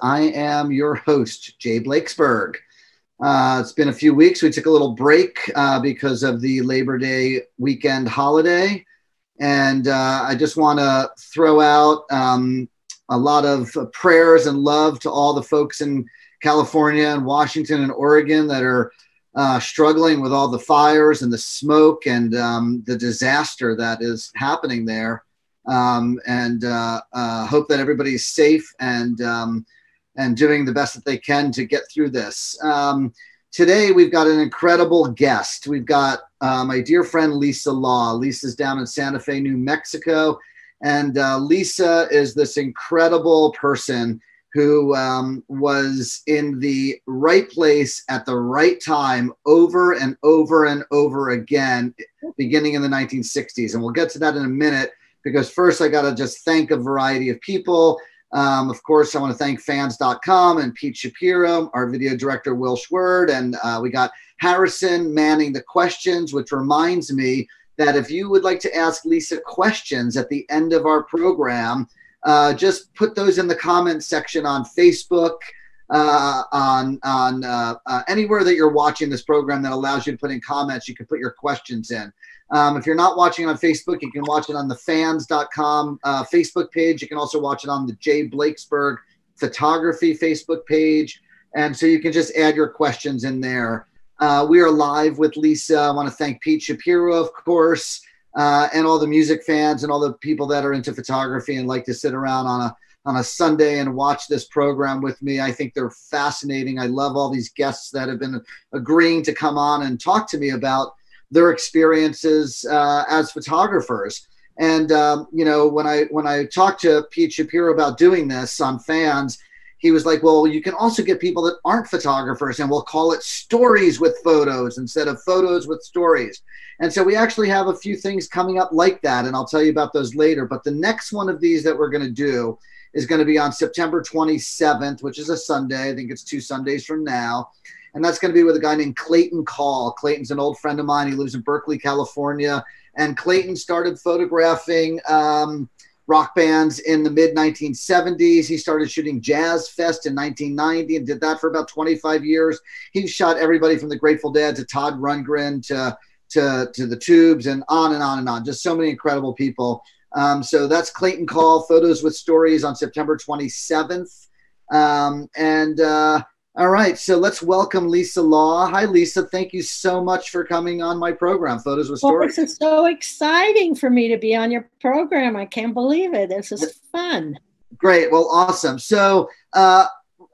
I am your host, Jay Blakesberg. Uh, it's been a few weeks. We took a little break uh, because of the Labor Day weekend holiday. And uh, I just want to throw out um, a lot of prayers and love to all the folks in California and Washington and Oregon that are uh, struggling with all the fires and the smoke and um, the disaster that is happening there um, and uh, uh, hope that everybody's safe and um, and doing the best that they can to get through this. Um, today we've got an incredible guest. We've got uh, my dear friend Lisa Law. Lisa's down in Santa Fe, New Mexico, and uh, Lisa is this incredible person who um, was in the right place at the right time over and over and over again, beginning in the 1960s. And we'll get to that in a minute because first I got to just thank a variety of people. Um, of course, I want to thank fans.com and Pete Shapiro, our video director, Will Schwerd, and uh, we got Harrison manning the questions, which reminds me that if you would like to ask Lisa questions at the end of our program, uh, just put those in the comments section on Facebook, uh, on on uh, uh, anywhere that you're watching this program that allows you to put in comments. You can put your questions in. Um, if you're not watching on Facebook, you can watch it on the fans.com uh, Facebook page. You can also watch it on the Jay Blakesberg photography Facebook page. And so you can just add your questions in there. Uh, we are live with Lisa. I want to thank Pete Shapiro, of course, uh, and all the music fans and all the people that are into photography and like to sit around on a on a Sunday and watch this program with me. I think they're fascinating. I love all these guests that have been agreeing to come on and talk to me about their experiences uh, as photographers. And um, you know, when I when I talked to Pete Shapiro about doing this on fans, he was like, "Well, you can also get people that aren't photographers, and we'll call it stories with photos instead of photos with stories." And so we actually have a few things coming up like that, and I'll tell you about those later. But the next one of these that we're going to do is going to be on September 27th, which is a Sunday. I think it's two Sundays from now and that's going to be with a guy named Clayton Call. Clayton's an old friend of mine. He lives in Berkeley, California, and Clayton started photographing um, rock bands in the mid 1970s. He started shooting Jazz Fest in 1990 and did that for about 25 years. He shot everybody from the Grateful Dead to Todd Rundgren to to, to the Tubes and on and on and on. Just so many incredible people. Um, so that's Clayton Call, Photos with Stories on September 27th. Um, and uh, all right, so let's welcome Lisa Law. Hi, Lisa. Thank you so much for coming on my program, Photos with Stories. Well, this is so exciting for me to be on your program. I can't believe it. This is fun. Great. Well, awesome. So, uh,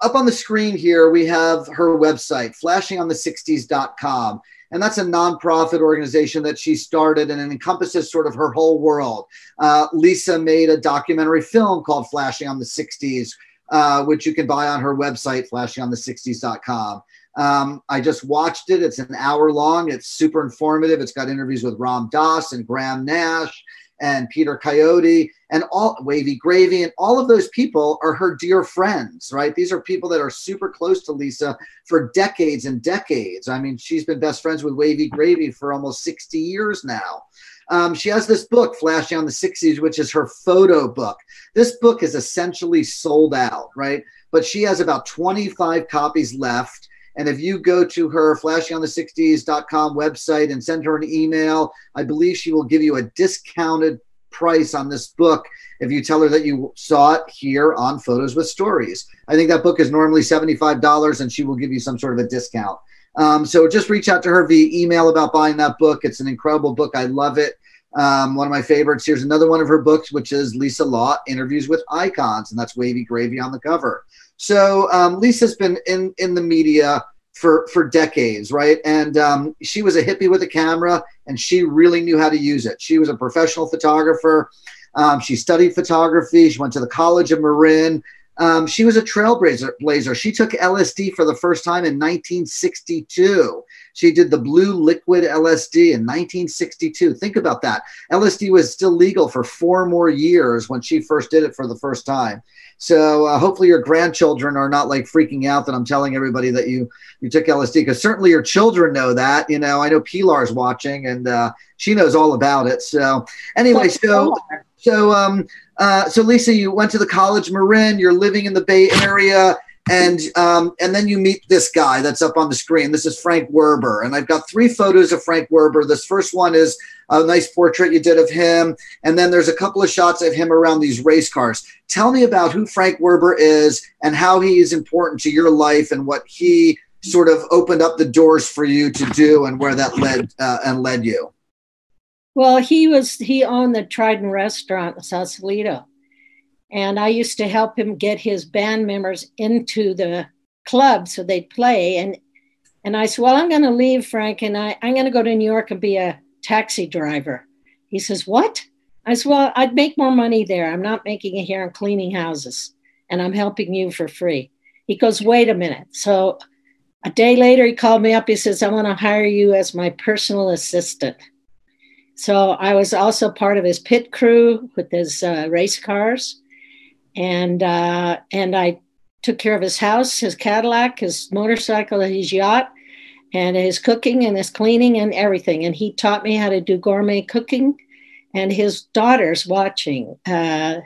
up on the screen here, we have her website, flashingonthe60s.com. And that's a nonprofit organization that she started and it encompasses sort of her whole world. Uh, Lisa made a documentary film called Flashing on the 60s, uh, which you can buy on her website, flashingonthe60s.com. Um, I just watched it. It's an hour long. It's super informative. It's got interviews with Ram Dass and Graham Nash and Peter Coyote and all Wavy Gravy and all of those people are her dear friends, right? These are people that are super close to Lisa for decades and decades. I mean, she's been best friends with Wavy Gravy for almost 60 years now. Um, she has this book, Flashing on the 60s, which is her photo book. This book is essentially sold out, right? But she has about 25 copies left. And if you go to her flashingonthe60s.com website and send her an email, I believe she will give you a discounted price on this book if you tell her that you saw it here on Photos with Stories. I think that book is normally $75 and she will give you some sort of a discount. Um, so just reach out to her via email about buying that book. It's an incredible book. I love it. Um, one of my favorites. Here's another one of her books, which is Lisa Law Interviews with Icons, and that's Wavy Gravy on the cover. So um, Lisa's been in in the media for for decades, right? And um, she was a hippie with a camera, and she really knew how to use it. She was a professional photographer. Um, she studied photography. She went to the College of Marin. Um, she was a trailblazer. Blazer. She took LSD for the first time in 1962. She did the blue liquid LSD in 1962. Think about that. LSD was still legal for four more years when she first did it for the first time. So uh, hopefully your grandchildren are not like freaking out that I'm telling everybody that you you took LSD because certainly your children know that. You know, I know Pilar's watching and uh, she knows all about it. So anyway, so so um uh, so Lisa, you went to the College Marin. You're living in the Bay Area and um, and then you meet this guy that's up on the screen. This is Frank Werber, and I've got three photos of Frank Werber. This first one is a nice portrait you did of him, and then there's a couple of shots of him around these race cars. Tell me about who Frank Werber is and how he is important to your life and what he sort of opened up the doors for you to do and where that led uh, and led you. Well, he was he owned the Trident restaurant in Sausalito and I used to help him get his band members into the club so they'd play. And and I said, Well, I'm going to leave, Frank, and I, I'm going to go to New York and be a taxi driver. He says, What? I said, Well, I'd make more money there. I'm not making it here. I'm cleaning houses and I'm helping you for free. He goes, Wait a minute. So a day later, he called me up. He says, I want to hire you as my personal assistant. So I was also part of his pit crew with his uh, race cars and uh, and I took care of his house, his Cadillac, his motorcycle, his yacht, and his cooking and his cleaning and everything. And he taught me how to do gourmet cooking. And his daughters watching, uh,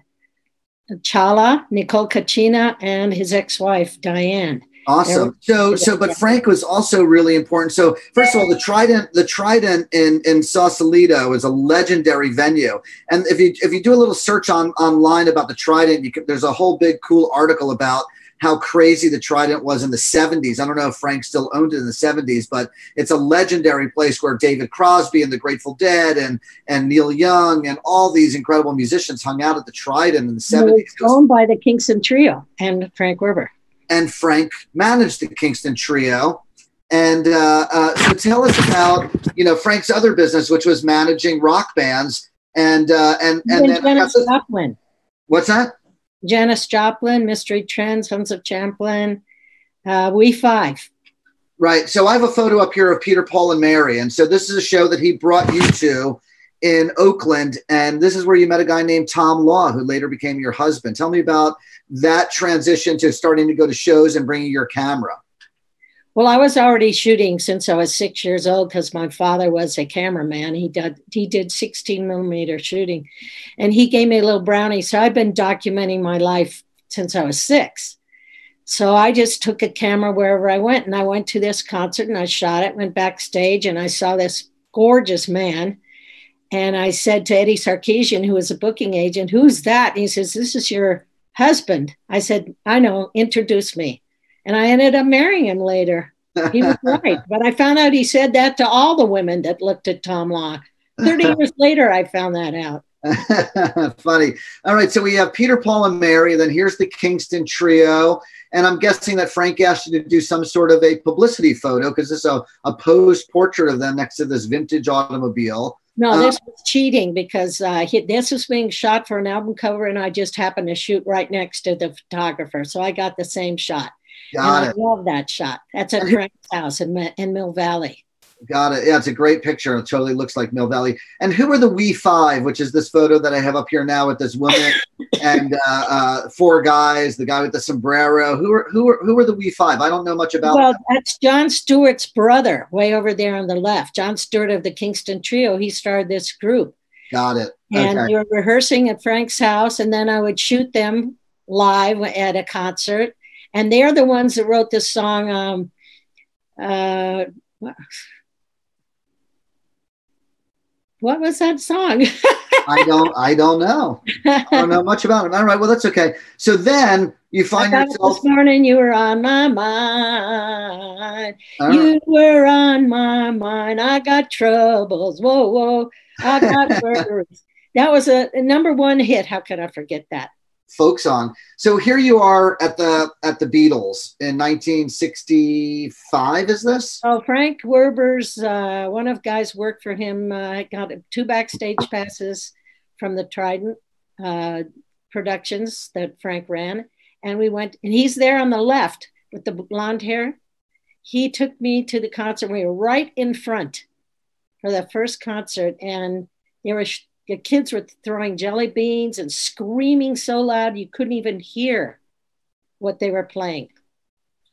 Chala, Nicole Kachina, and his ex-wife Diane. Awesome. So, so, but Frank was also really important. So, first of all, the Trident, the Trident in in Sausalito is a legendary venue. And if you if you do a little search on online about the Trident, you can, there's a whole big cool article about how crazy the Trident was in the 70s. I don't know if Frank still owned it in the 70s, but it's a legendary place where David Crosby and the Grateful Dead and and Neil Young and all these incredible musicians hung out at the Trident in the 70s. Owned by the Kingston Trio and Frank Werber and Frank managed the Kingston Trio. And uh, uh, so tell us about you know Frank's other business, which was managing rock bands, and uh, and and, and then Janis Joplin. What's that? Janis Joplin, Mystery Trends, Sons of Champlin, uh, We Five. Right. So I have a photo up here of Peter, Paul, and Mary, and so this is a show that he brought you to in Oakland, and this is where you met a guy named Tom Law, who later became your husband. Tell me about that transition to starting to go to shows and bringing your camera? Well, I was already shooting since I was six years old because my father was a cameraman. He did he did 16 millimeter shooting, and he gave me a little brownie. So I've been documenting my life since I was six. So I just took a camera wherever I went, and I went to this concert and I shot it. Went backstage and I saw this gorgeous man, and I said to Eddie Sarkeesian, who was a booking agent, "Who's that?" And he says, "This is your husband. I said, I know, introduce me. And I ended up marrying him later. He was right. But I found out he said that to all the women that looked at Tom Law. 30 years later, I found that out. Funny. All right. So we have Peter, Paul, and Mary. And Then here's the Kingston Trio. And I'm guessing that Frank asked you to do some sort of a publicity photo because is a, a posed portrait of them next to this vintage automobile. No, uh, this was cheating because uh, he, this was being shot for an album cover, and I just happened to shoot right next to the photographer, so I got the same shot. Got and it. I love that shot. That's at Frank's house in, in Mill Valley. Got it. Yeah, it's a great picture. It totally looks like Mill Valley. And who are the We Five, which is this photo that I have up here now with this woman and uh, uh, four guys, the guy with the sombrero. Who are who are who are the We Five? I don't know much about. Well, that's John Stewart's brother, way over there on the left. John Stewart of the Kingston Trio. He started this group. Got it. And okay. you're rehearsing at Frank's house, and then I would shoot them live at a concert. And they're the ones that wrote this song. Um, uh, what was that song? I don't I don't know. I don't know much about it. All right, well that's okay. So then you find yourself this morning you were on my mind. Right. You were on my mind. I got troubles. Whoa, whoa. I got worries. that was a, a number one hit. How could I forget that? Folk song. So here you are at the at the Beatles in 1965. Is this? Oh, Frank Werber's uh, one of guys worked for him. Uh, got two backstage passes from the Trident uh, productions that Frank ran, and we went. And he's there on the left with the blonde hair. he took me to the concert. We were right in front for the first concert, and there were the kids were throwing jelly beans and screaming so loud you couldn't even hear what they were playing.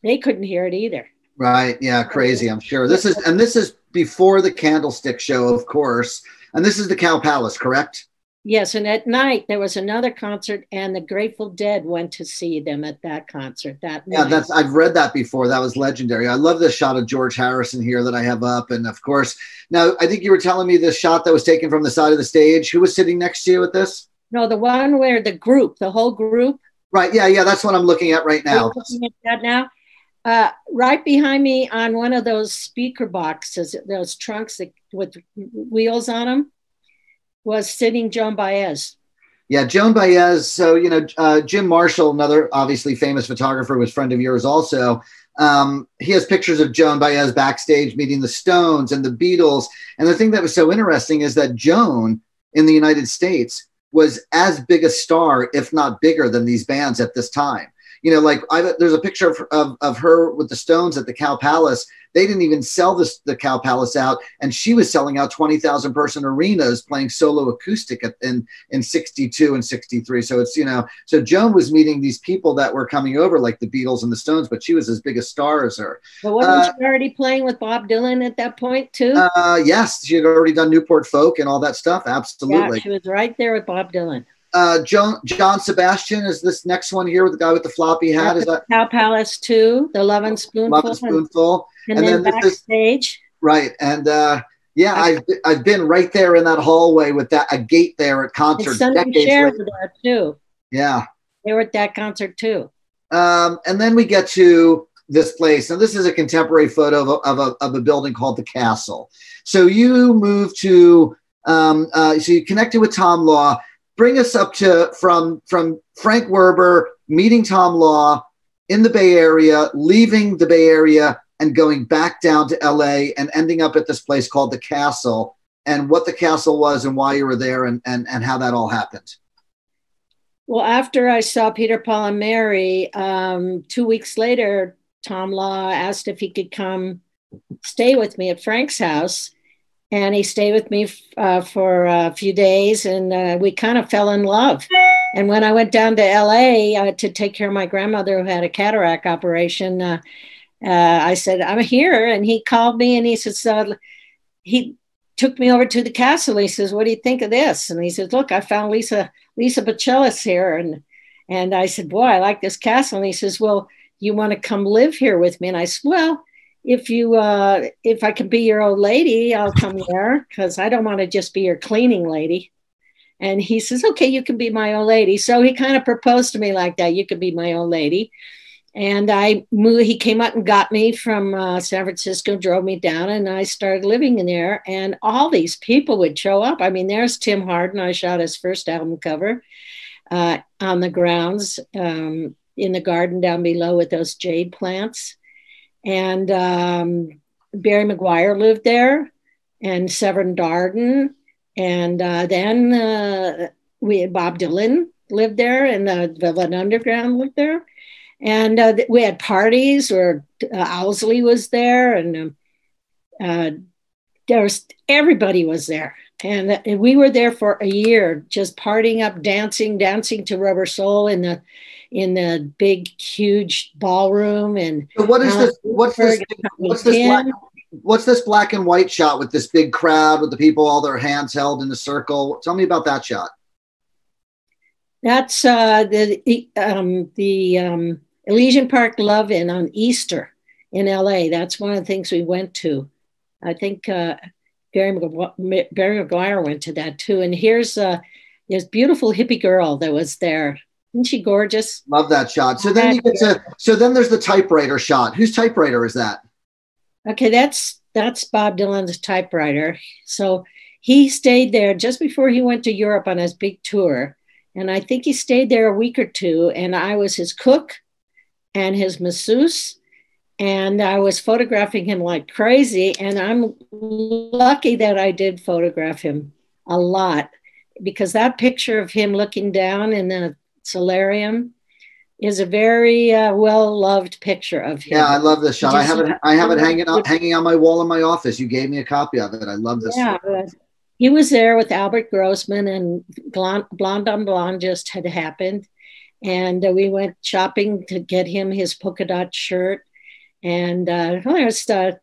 They couldn't hear it either. Right. Yeah. Crazy. I'm sure. This is and this is before the Candlestick show, of course. And this is the Cow Palace, correct? Yes, and at night there was another concert, and the Grateful Dead went to see them at that concert. That yeah, night. that's I've read that before. That was legendary. I love this shot of George Harrison here that I have up, and of course, now I think you were telling me the shot that was taken from the side of the stage. Who was sitting next to you with this? No, the one where the group, the whole group. Right. Yeah. Yeah. That's what I'm looking at right now. looking at that now. Uh, right behind me on one of those speaker boxes, those trunks that, with wheels on them was sitting Joan Baez. Yeah, Joan Baez. So, you know, uh, Jim Marshall, another obviously famous photographer, was friend of yours also. Um, he has pictures of Joan Baez backstage meeting the Stones and the Beatles. And the thing that was so interesting is that Joan in the United States was as big a star, if not bigger, than these bands at this time you know, like I, there's a picture of, of, of her with the Stones at the Cow Palace. They didn't even sell this, the Cow Palace out, and she was selling out 20,000 person arenas playing solo acoustic at, in in 62 and 63. So it's you know, so Joan was meeting these people that were coming over, like the Beatles and the Stones, but she was as big a star as her. But wasn't uh, she already playing with Bob Dylan at that point too? Uh, yes, she had already done Newport Folk and all that stuff. Absolutely, yeah, she was right there with Bob Dylan uh, John, John Sebastian is this next one here with the guy with the floppy hat. Is that Cow Palace Two, The Lovin' Spoonful. Lovin' Spoonful. And, and, then, then backstage. Is, right, and uh, yeah, I've I've been right there in that hallway with that a gate there at and Cher were there too. Yeah, they were at that concert too. Um, and then we get to this place. Now, this is a contemporary photo of a, of a, of a building called the Castle. So you move to, um, uh, so you connected with Tom Law bring us up to from from Frank Werber meeting Tom Law in the Bay Area, leaving the Bay Area and going back down to LA and ending up at this place called the Castle and what the castle was and why you were there and and, and how that all happened. Well, after I saw Peter, Paul, and Mary, um, two weeks later, Tom Law asked if he could come stay with me at Frank's house and he stayed with me uh, for a few days and uh, we kind of fell in love. And when i went down to la uh, to take care of my grandmother who had a cataract operation uh, uh, i said i'm here. And he called me and he says uh, he took me over to the castle. He says what do you think of this? And he says look i found lisa lisa Bachellis here. And and i said boy i like this castle. And he says well you want to come live here with me? And i said well if you uh if i can be your old lady i'll come there because i don't want to just be your cleaning lady. And he says okay you can be my old lady. So he kind of proposed to me like that you could be my old lady. And i moved he came up and got me from uh, san francisco drove me down and i started living in there and all these people would show up. I mean there's tim hardin i shot his first album cover uh, on the grounds um, in the garden down below with those jade plants and um, Barry McGuire lived there, and Severn Darden, and uh, then uh, we had Bob Dylan lived there, and the Velvet Underground lived there, and uh, we had parties where uh, Owsley was there, and um, uh, there was everybody was there. And, and we were there for a year, just partying up, dancing, dancing to Rubber Soul in the in the big, huge ballroom. And so what is this? What's this? What's this? Black, what's this black and white shot with this big crowd with the people, all their hands held in a circle? Tell me about that shot. That's uh, the um, the um, Elysian Park Love-In on Easter in LA. That's one of the things we went to. I think uh, Barry, McGuire, Barry McGuire went to that too. And here's uh, this beautiful hippie girl that was there. Isn't she gorgeous? Love that shot. So then you get to so then there's the typewriter shot. Whose typewriter is that? Okay, that's that's Bob Dylan's typewriter. So he stayed there just before he went to Europe on his big tour. And I think he stayed there a week or two. And I was his cook and his masseuse. And I was photographing him like crazy. And I'm lucky that I did photograph him a lot because that picture of him looking down in the solarium is a very uh, well loved picture of him. Yeah, I love this shot. I have it. I have it hanging out, hanging on my wall in my office. You gave me a copy of it. I love this. Yeah, he was there with Albert Grossman, and Blonde, Blonde on Blonde just had happened, and uh, we went shopping to get him his polka dot shirt, and uh, there's uh,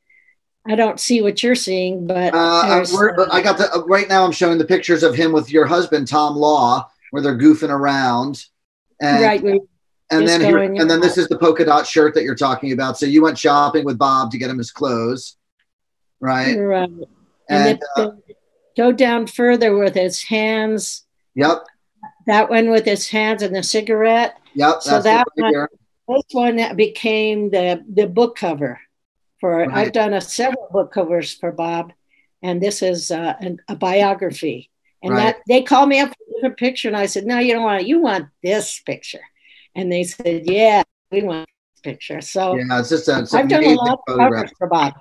I don't see what you're seeing, but uh, I got the right now. I'm showing the pictures of him with your husband Tom Law, where they're goofing around. And, right and then here, and then this is the polka dot shirt that you're talking about. So you went shopping with Bob to get him his clothes, right? Right. And, and uh, go down further with his hands. Yep. That one with his hands and the cigarette. Yep. So that one, this one that became the the book cover for. Right. I've done a several book covers for Bob, and this is uh, an, a biography. And right. that they called me up for a picture, and I said, "No, you don't want it. You want this picture." And they said, yeah, we want this picture. So yeah, it's just a, it's I've done a lot of for Bob.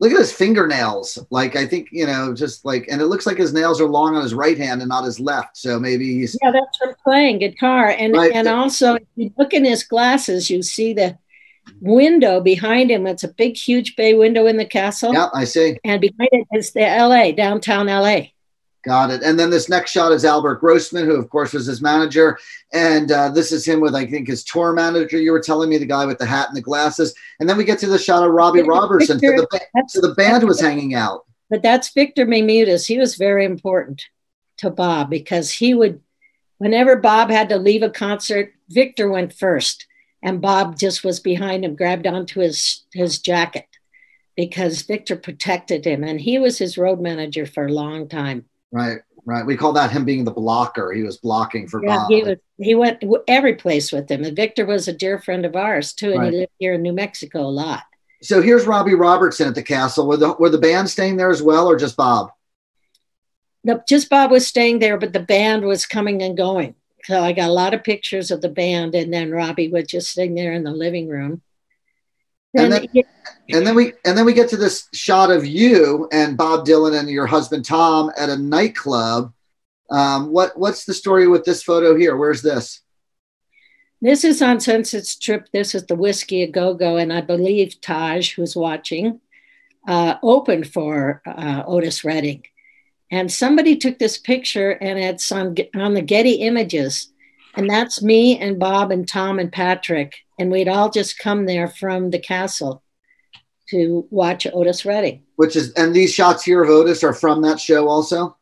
Look at his fingernails. Like I think you know, just like, and it looks like his nails are long on his right hand and not his left. So maybe he's yeah, that's from playing guitar. And right. and also, if you look in his glasses, you see the window behind him. It's a big, huge bay window in the castle. Yeah, I see. And behind it is the L.A. downtown L.A. Got it. And then this next shot is Albert Grossman, who of course was his manager. And uh, this is him with, I think, his tour manager. You were telling me the guy with the hat and the glasses. And then we get to the shot of Robbie Robertson. Victor, so, the, so the band was hanging out. But that's Victor Maymudes. He was very important to Bob because he would, whenever Bob had to leave a concert, Victor went first. And Bob just was behind him, grabbed onto his, his jacket because Victor protected him. And he was his road manager for a long time. Right, right. We call that him being the blocker. He was blocking for yeah, Bob. He, was, he went every place with him. And Victor was a dear friend of ours too, and right. he lived here in New Mexico a lot. So here's Robbie Robertson at the castle. Were the were the band staying there as well, or just Bob? No, just Bob was staying there, but the band was coming and going. So I got a lot of pictures of the band, and then Robbie was just sitting there in the living room and then, and then we and then we get to this shot of you and Bob Dylan and your husband Tom at a nightclub. Um, what what's the story with this photo here? Where's this? This is on Sunset Strip. This is the Whisky a Go Go, and I believe Taj, who's watching, uh, opened for uh, Otis Redding. And somebody took this picture, and it's on on the Getty Images, and that's me and Bob and Tom and Patrick and we'd all just come there from the castle to watch Otis Redding. Which is, and these shots here of Otis are from that show also?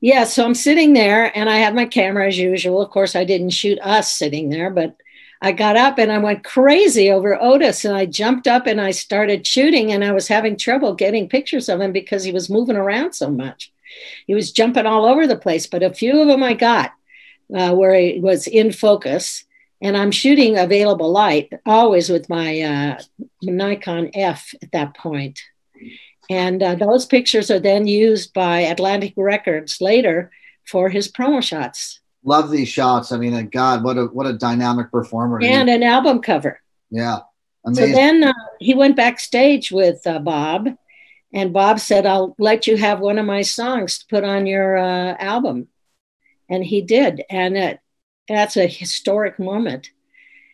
Yeah, so I'm sitting there and I have my camera as usual. Of course, I didn't shoot us sitting there, but I got up and I went crazy over Otis and I jumped up and I started shooting and I was having trouble getting pictures of him because he was moving around so much. He was jumping all over the place, but a few of them I got uh, where he was in focus and I'm shooting available light always with my uh, Nikon F at that point. And uh, those pictures are then used by Atlantic Records later for his promo shots. Love these shots. I mean, uh, God, what a what a dynamic performer! And an album cover. Yeah, amazing. So then uh, he went backstage with uh, Bob, and Bob said, "I'll let you have one of my songs to put on your uh, album," and he did. And it that's a historic moment.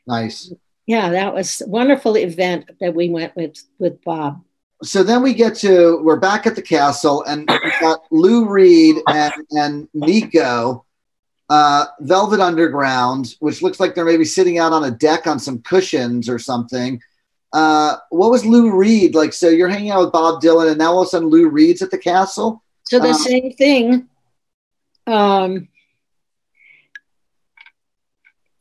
Nice. Yeah, that was a wonderful event that we went with with Bob. So then we get to we're back at the castle and we got Lou Reed and, and Nico, uh, Velvet Underground, which looks like they're maybe sitting out on a deck on some cushions or something. Uh, what was Lou Reed like? So you're hanging out with Bob Dylan, and now all of a sudden Lou Reed's at the castle. So the um, same thing. Um,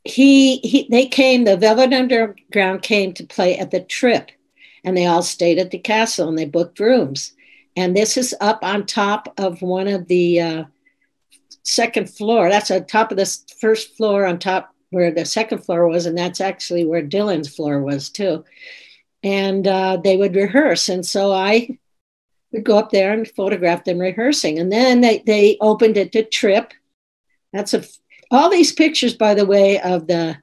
he, he they came the velvet underground came to play at the trip and they all stayed at the castle and they booked rooms. And this is up on top of one of the uh, second floor. That's on top of the first floor on top where the second floor was and that's actually where dylan's floor was too. And uh, they would rehearse and so i would go up there and photograph them rehearsing. And then they, they opened it to trip. That's a all these pictures, by the way, of the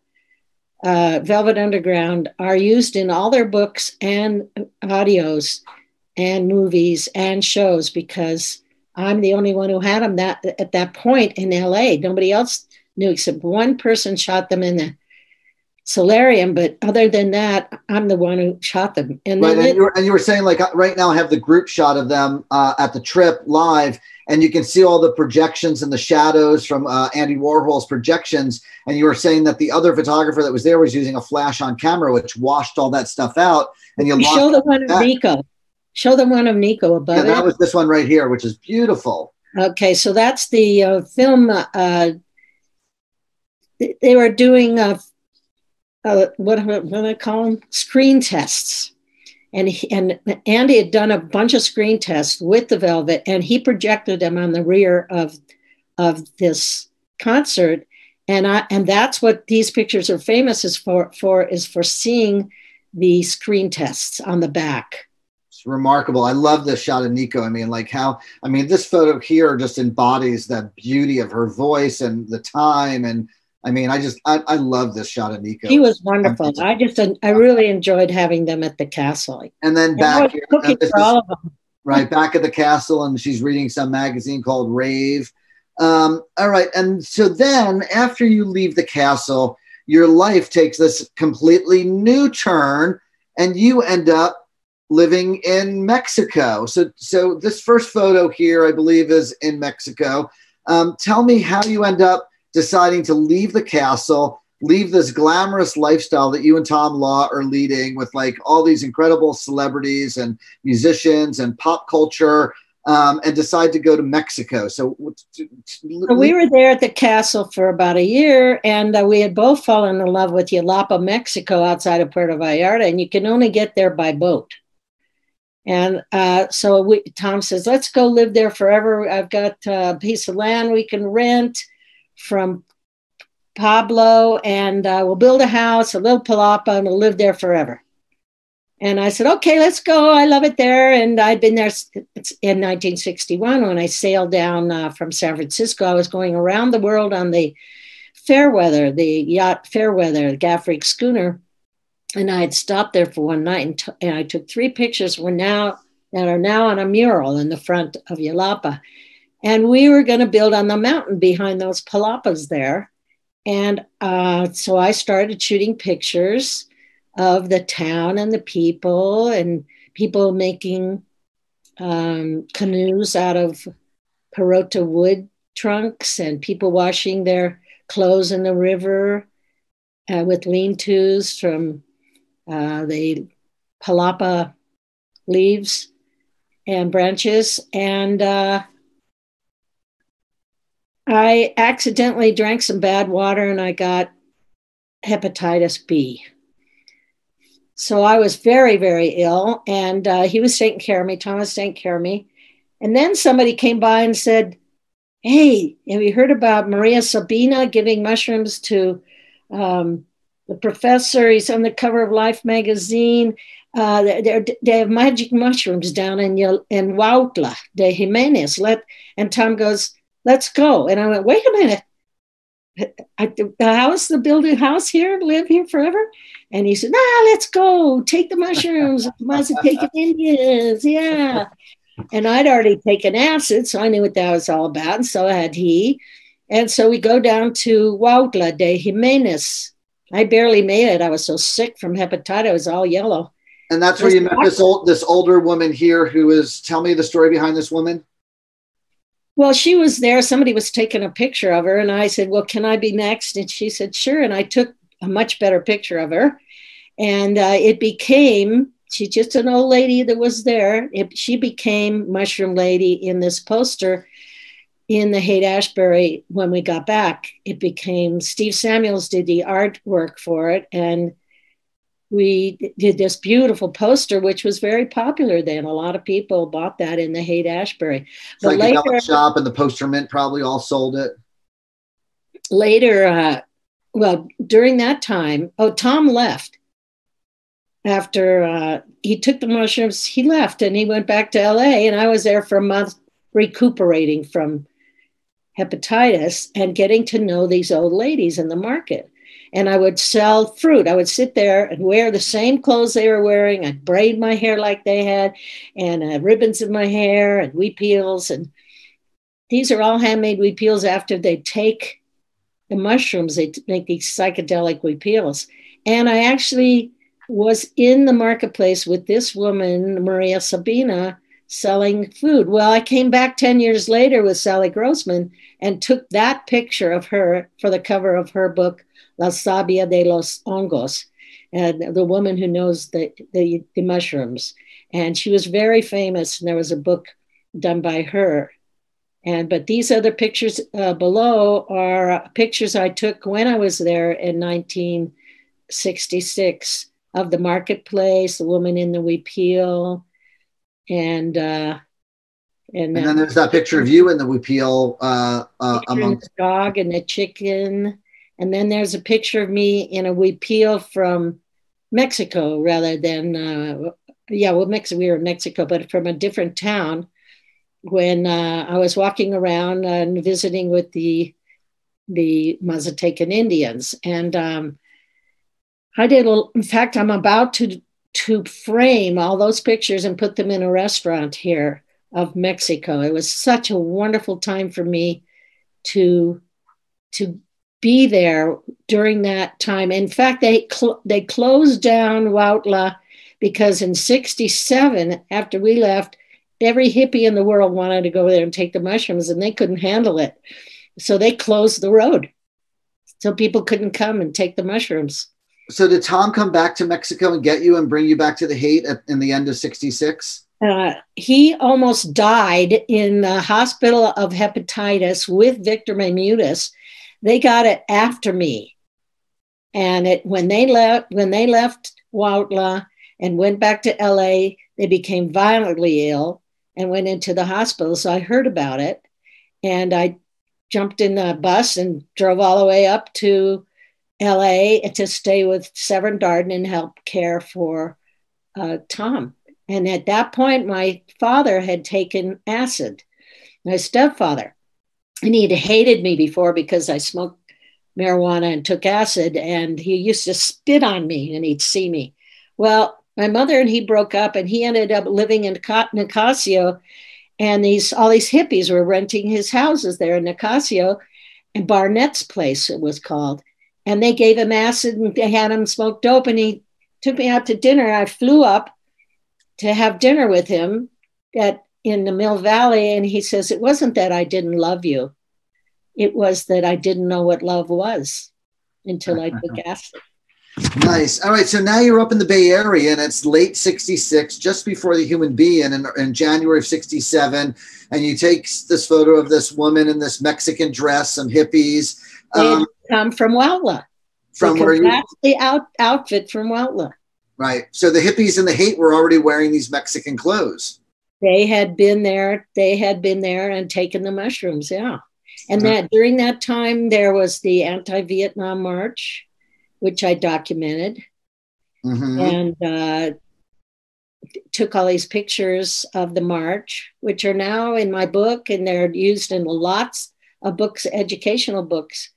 uh, Velvet Underground are used in all their books and audios and movies and shows because I'm the only one who had them that at that point in LA. Nobody else knew except one person shot them in the solarium. But other than that, I'm the one who shot them. And right, and, it, you were, and you were saying like right now I have the group shot of them uh, at the trip live, and you can see all the projections and the shadows from uh, Andy Warhol's projections. And you were saying that the other photographer that was there was using a flash on camera, which washed all that stuff out. And you show the one of Nico. Show the one of Nico above yeah, that was this one right here, which is beautiful. Okay, so that's the uh, film. Uh, they were doing uh, uh, what, what do I call them? Screen tests. And, he, and Andy had done a bunch of screen tests with the Velvet, and he projected them on the rear of, of this concert. And I and that's what these pictures are famous is for, for is for seeing the screen tests on the back It's remarkable. I love this shot of Nico. I mean, like how I mean, this photo here just embodies the beauty of her voice and the time. And I mean, I just I, I love this shot of Nico. He was wonderful. I just I really enjoyed having them at the castle. And then back here, is, right back at the castle, and she's reading some magazine called Rave. Um, all right, and so then after you leave the castle, your life takes this completely new turn, and you end up living in Mexico. So, so this first photo here, I believe, is in Mexico. Um, tell me how you end up deciding to leave the castle, leave this glamorous lifestyle that you and Tom Law are leading with like all these incredible celebrities and musicians and pop culture. Um, and decide to go to Mexico. So, so, we were there at the castle for about a year, and uh, we had both fallen in love with Yelapa, Mexico, outside of Puerto Vallarta, and you can only get there by boat. And uh, so we, Tom says, let's go live there forever. I've got a piece of land we can rent from Pablo, and uh, we'll build a house, a little palapa, and we'll live there forever. And I said, okay, let's go. I love it there. And I'd been there in 1961 when I sailed down uh, from San Francisco. I was going around the world on the Fairweather, the yacht Fairweather, the gaff-rigged schooner and I had stopped there for one night and, t- and I took three pictures were now that are now on a mural in the front of Yelapa. And we were going to build on the mountain behind those palapas there. And uh, so I started shooting pictures of the town and the people and people making um, canoes out of Parota wood trunks and people washing their clothes in the river uh, with lean tos from uh, the palapa leaves and branches. And uh, I accidentally drank some bad water and I got hepatitis B. So I was very, very ill, and uh, he was taking care of me. Thomas taking care of me. And then somebody came by and said, Hey, have you heard about Maria Sabina giving mushrooms to um, the professor. He's on the cover of Life magazine. Uh, they, have magic mushrooms down in in Huautla de Jimenez. Let and Tom goes, let's go. And I went, wait a minute. I, the house, the building house here, live here forever. And he said, nah, let's go. Take the mushrooms. Mazatec Indians. Yeah. And I'd already taken acid, so I knew what that was all about. And so had he. And so we go down to Huautla de Jimenez I barely made it. I was so sick from hepatitis. I was all yellow. And that's where you met this old this older woman here who is tell me the story behind this woman. Well, she was there. Somebody was taking a picture of her, and I said, Well, can I be next? And she said, Sure. And I took a much better picture of her. And uh, it became, she's just an old lady that was there. It, she became Mushroom Lady in this poster in the Haight Ashbury when we got back. It became Steve Samuels did the artwork for it, and we did this beautiful poster, which was very popular then. A lot of people bought that in the Haight Ashbury. But like later, shop and the poster mint probably all sold it. Later, uh, well, during that time, oh, Tom left after uh, he took the mushrooms. He left and he went back to LA, and I was there for a month recuperating from hepatitis and getting to know these old ladies in the market. And I would sell fruit. I would sit there and wear the same clothes they were wearing. I'd braid my hair like they had, and uh, ribbons in my hair, and huipils. And these are all handmade huipils after they take the mushrooms, they make these psychedelic huipils. And I actually was in the marketplace with this woman, Maria Sabina, selling food. Well, I came back 10 years later with Sally Grossman and took that picture of her for the cover of her book, La Sabia de los Hongos, and the woman who knows the, the, the mushrooms. And she was very famous, and there was a book done by her. And but these other pictures uh, below are pictures I took when I was there in 1966 of the marketplace, the woman in the huipil, and uh, and, and then there's that picture of you in the huipil uh, uh, among the dog and the chicken, and then there's a picture of me in a huipil from Mexico rather than uh, yeah, well, Mexico we were in Mexico, but from a different town. When uh, I was walking around and visiting with the the Mazatecan Indians, and um, I did. A, in fact, I'm about to to frame all those pictures and put them in a restaurant here of Mexico. It was such a wonderful time for me to to be there during that time. In fact, they cl- they closed down Huautla because in 67 after we left every hippie in the world wanted to go there and take the mushrooms and they couldn't handle it. So they closed the road. So people couldn't come and take the mushrooms. So did Tom come back to Mexico and get you and bring you back to the Haight at, in the end of 66? Uh, he almost died in the hospital of hepatitis with Victor Maymudes. They got it after me. And it, when they left, when they left Huautla and went back to LA, they became violently ill and went into the hospital. So I heard about it and I jumped in the bus and drove all the way up to LA to stay with Severn Darden and help care for uh, Tom. And at that point, my father had taken acid, my stepfather. And he'd hated me before because I smoked marijuana and took acid. And he used to spit on me and he'd see me. Well, my mother and he broke up, and he ended up living in Nicasio. And these all these hippies were renting his houses there in Nicasio, and Barnett's place it was called and they gave him acid and they had him smoke dope and he took me out to dinner i flew up to have dinner with him at in the mill valley and he says it wasn't that i didn't love you it was that i didn't know what love was until i took acid Nice. All right. So now you're up in the Bay Area and it's late 66, just before the Human Be-In, in January of 67. And you take this photo of this woman in this Mexican dress, some hippies. Um, come from Huautla. From where you? That's the out, outfit from Huautla. Right. So the hippies and the Haight were already wearing these Mexican clothes. They had been there. They had been there and taken the mushrooms. Yeah. And that during that time, there was the anti Vietnam March, which I documented. Mm-hmm. And uh, took all these pictures of the march, which are now in my book, and they're used in lots of books, educational books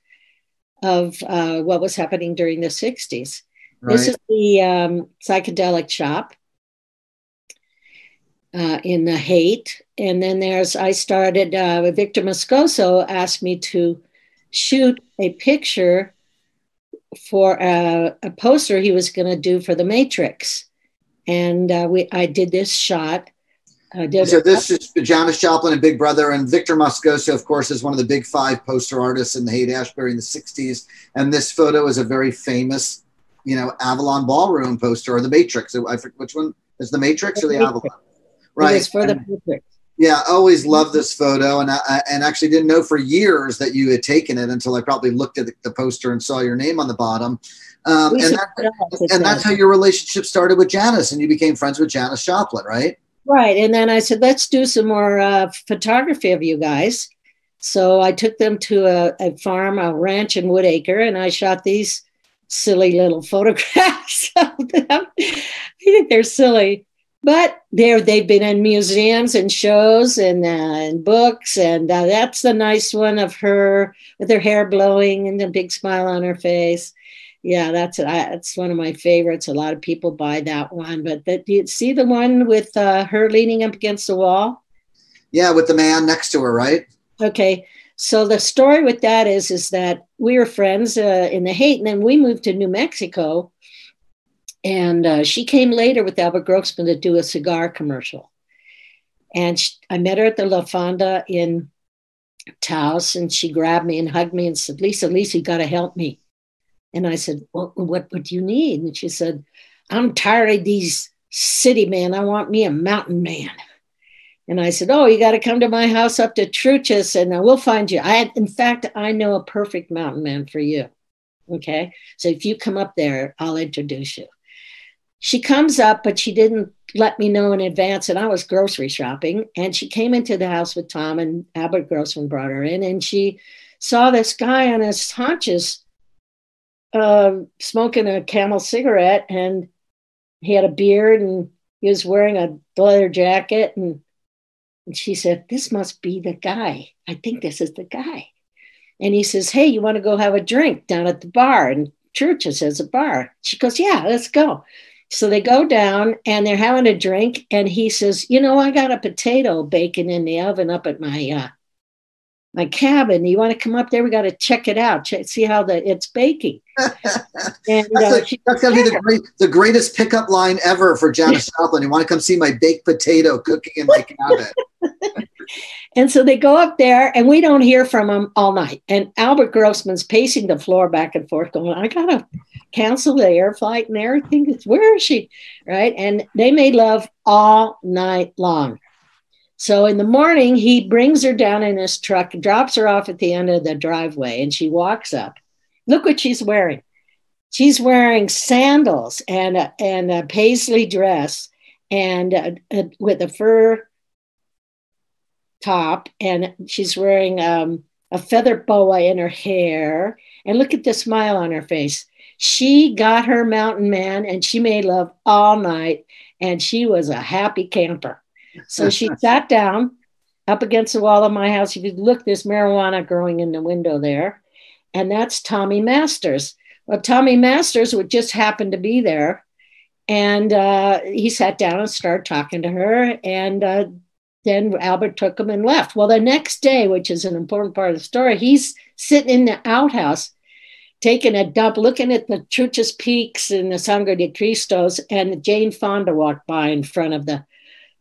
of uh, what was happening during the 60s. Right. This is the um, psychedelic shop uh, in the Haight. And then there's, I started, uh, Victor Moscoso asked me to shoot a picture for a, a poster he was going to do for the Matrix. And uh, we, I did this shot uh, so this is Janis Joplin and Big Brother, and Victor Moscoso, of course, is one of the big five poster artists in the Haight Ashbury in the '60s. And this photo is a very famous, you know, Avalon Ballroom poster or the Matrix. I forget which one is the Matrix or the. Avalon? Right. for the Matrix. Yeah, always loved this photo, and I, and actually didn't know for years that you had taken it until I probably looked at the, the poster and saw your name on the bottom. Um, and, that, and that's how your relationship started with Janis, and you became friends with Janis Joplin, right? Right. And then I said, let's do some more uh, photography of you guys. So I took them to a, a, farm, a ranch in Woodacre, and I shot these silly little photographs of them. I think they're silly, but they're, they've been in museums and shows and, uh, and books. And uh, that's the nice one of her with her hair blowing and a big smile on her face yeah, that's that's one of my favorites. A lot of people buy that one. But that, you see the one with uh, her leaning up against the wall? Yeah, with the man next to her, right? Okay. So the story with that is is that we were friends uh, in the Haight, and then we moved to New Mexico, And uh, she came later with Albert Grossman to do a cigar commercial. And she, I met her at the La Fonda in Taos, and she grabbed me and hugged me and said, Lisa, Lisa, you got to help me. And I said, well, what, what do you need? And she said, I'm tired of these city men. I want me a mountain man. And I said, Oh, you got to come to my house up to Truchas and we'll find you. I in fact, I know a perfect mountain man for you. Okay. So if you come up there, I'll introduce you. She comes up, but she didn't let me know in advance. And I was grocery shopping. And she came into the house with Tom, and Albert Grossman brought her in. And she saw this guy on his haunches uh, smoking a camel cigarette. And he had a beard and he was wearing a leather jacket. And, and she said, This must be the guy. I think this is the guy. And he says, Hey, you want to go have a drink down at the bar? And Truchas has a bar. She goes, Yeah, let's go. So they go down and they're having a drink. And he says, You know, I got a potato baking in the oven up at my uh, my cabin. You want to come up there? We got to check it out, check, see how the it's baking. and, that's, uh, like, that's gonna be the, great, the greatest pickup line ever for Janis Joplin. You want to come see my baked potato cooking in my cabin? and so they go up there, and we don't hear from them all night. And Albert Grossman's pacing the floor back and forth, going, "I gotta cancel the air flight and everything. Where is she?" Right? And they made love all night long. So in the morning, he brings her down in his truck, drops her off at the end of the driveway, and she walks up. Look what she's wearing. She's wearing sandals and a, and a paisley dress and a, a, with a fur top, and she's wearing um, a feather boa in her hair. And look at the smile on her face. She got her mountain man and she made love all night, and she was a happy camper. So she sat down up against the wall of my house. If you look, there's marijuana growing in the window there. And that's Tommy Masters. Well, Tommy Masters would just happen to be there. And uh, he sat down and started talking to her. And uh, then Albert took him and left. Well, the next day, which is an important part of the story, he's sitting in the outhouse taking a dump, looking at the Truchas Peaks and the Sangre de Cristos, and Jane Fonda walked by in front of the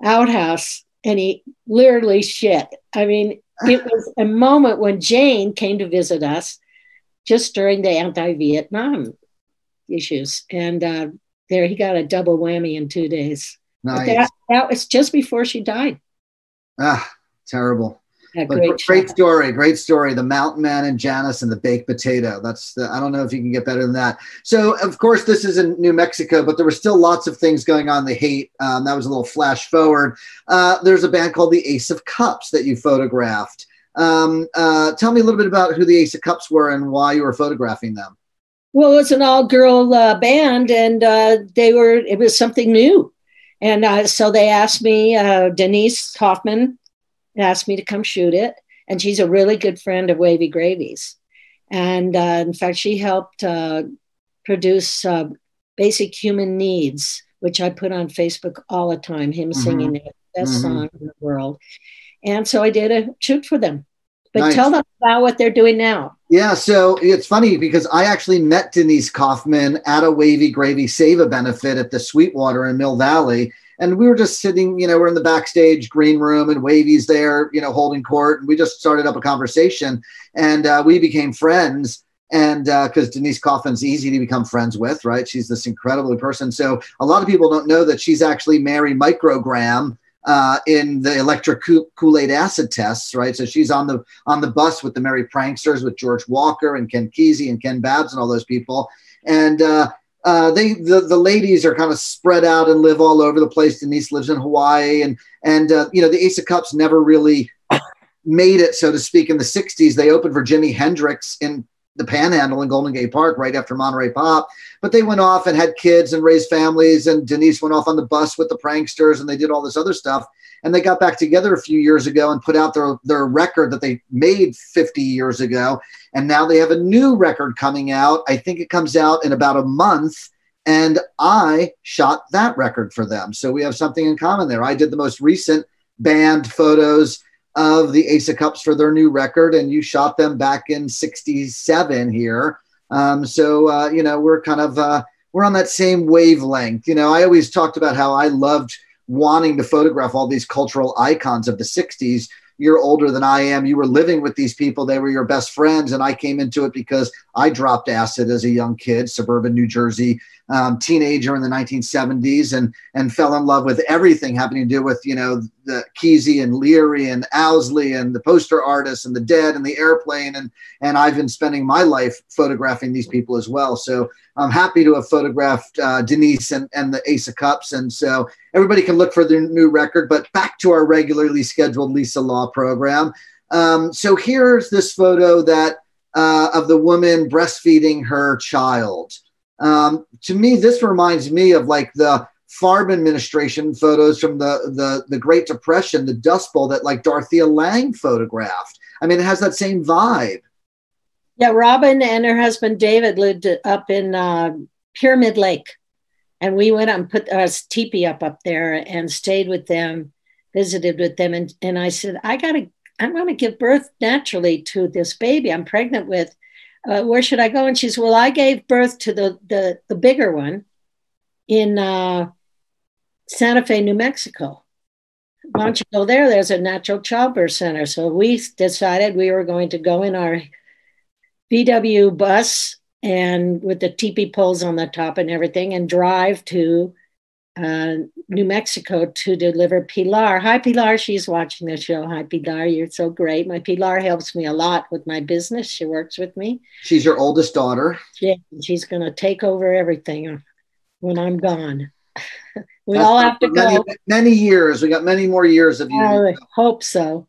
outhouse and he literally shit. I mean, it was a moment when Jane came to visit us just during the anti Vietnam issues. And uh, there he got a double whammy in two days. Nice. That, that was just before she died. Ah, terrible great, great story, great story. The Mountain Man and Janis and the baked potato. That's the, I don't know if you can get better than that. So of course this is in New Mexico, but there were still lots of things going on. The Haight um, that was a little flash forward. Uh, there's a band called the Ace of Cups that you photographed. Um, uh, tell me a little bit about who the Ace of Cups were and why you were photographing them. Well, it was an all-girl uh, band, and uh, they were. It was something new, and uh, so they asked me. Uh, Denise Kaufman asked me to come shoot it. And she's a really good friend of Wavy Gravy's. And uh, in fact, she helped uh, produce uh, Basic Human Needs, which I put on Facebook all the time, him mm-hmm. singing the best mm-hmm. song in the world. And so I did a shoot for them. But nice. tell them about what they're doing now. Yeah, so it's funny because I actually met Denise Kaufman at a Wavy Gravy Seva benefit at the Sweetwater in Mill Valley and we were just sitting, you know, we're in the backstage green room and Wavy's there, you know, holding court. And we just started up a conversation and uh, we became friends. And because uh, Denise Kaufman's easy to become friends with, right? She's this incredible person. So a lot of people don't know that she's actually Mary Microgram uh, in the electric Kool Aid acid tests, right? So she's on the on the bus with the Merry Pranksters with George Walker and Ken Kesey and Ken Babbs and all those people. And uh, uh, they the, the ladies are kind of spread out and live all over the place. Denise lives in Hawaii, and and uh, you know the Ace of Cups never really made it, so to speak. In the '60s, they opened for Jimi Hendrix in the Panhandle in Golden Gate Park right after Monterey Pop. But they went off and had kids and raised families, and Denise went off on the bus with the pranksters, and they did all this other stuff. And they got back together a few years ago and put out their their record that they made 50 years ago and now they have a new record coming out. I think it comes out in about a month. And I shot that record for them. So we have something in common there. I did the most recent band photos of the Ace of Cups for their new record, and you shot them back in 67 here. Um, so, uh, you know, we're kind of, uh, we're on that same wavelength. You know, I always talked about how I loved wanting to photograph all these cultural icons of the 60s you're older than I am. You were living with these people. They were your best friends. And I came into it because I dropped acid as a young kid, suburban New Jersey, um, teenager in the 1970s, and, and fell in love with everything having to do with, you know, the Kesey and Leary and Owsley and the poster artists and the dead and the airplane. And, and I've been spending my life photographing these people as well. So I'm happy to have photographed uh, Denise and, and the Ace of Cups. And so everybody can look for their new record. But back to our regularly scheduled Lisa Law program. Um, so here's this photo that uh, of the woman breastfeeding her child. Um, to me, this reminds me of like the Farm administration photos from the, the, the Great Depression, the Dust Bowl that like Dorothea Lange photographed. I mean, it has that same vibe. Yeah, Robin and her husband David lived up in uh, Pyramid Lake, and we went and put a teepee up up there and stayed with them, visited with them, and and I said I gotta I'm going to give birth naturally to this baby I'm pregnant with. Uh, where should I go? And she said, Well, I gave birth to the the the bigger one in uh, Santa Fe, New Mexico. Why don't you go there? There's a natural childbirth center. So we decided we were going to go in our VW bus and with the teepee poles on the top and everything and drive to uh, New Mexico to deliver Pilar. Hi, Pilar. She's watching the show. Hi, Pilar. You're so great. My Pilar helps me a lot with my business. She works with me. She's your oldest daughter. Yeah, she's going to take over everything when I'm gone. we That's all have to many, go. Many years. We got many more years of you. I hope so.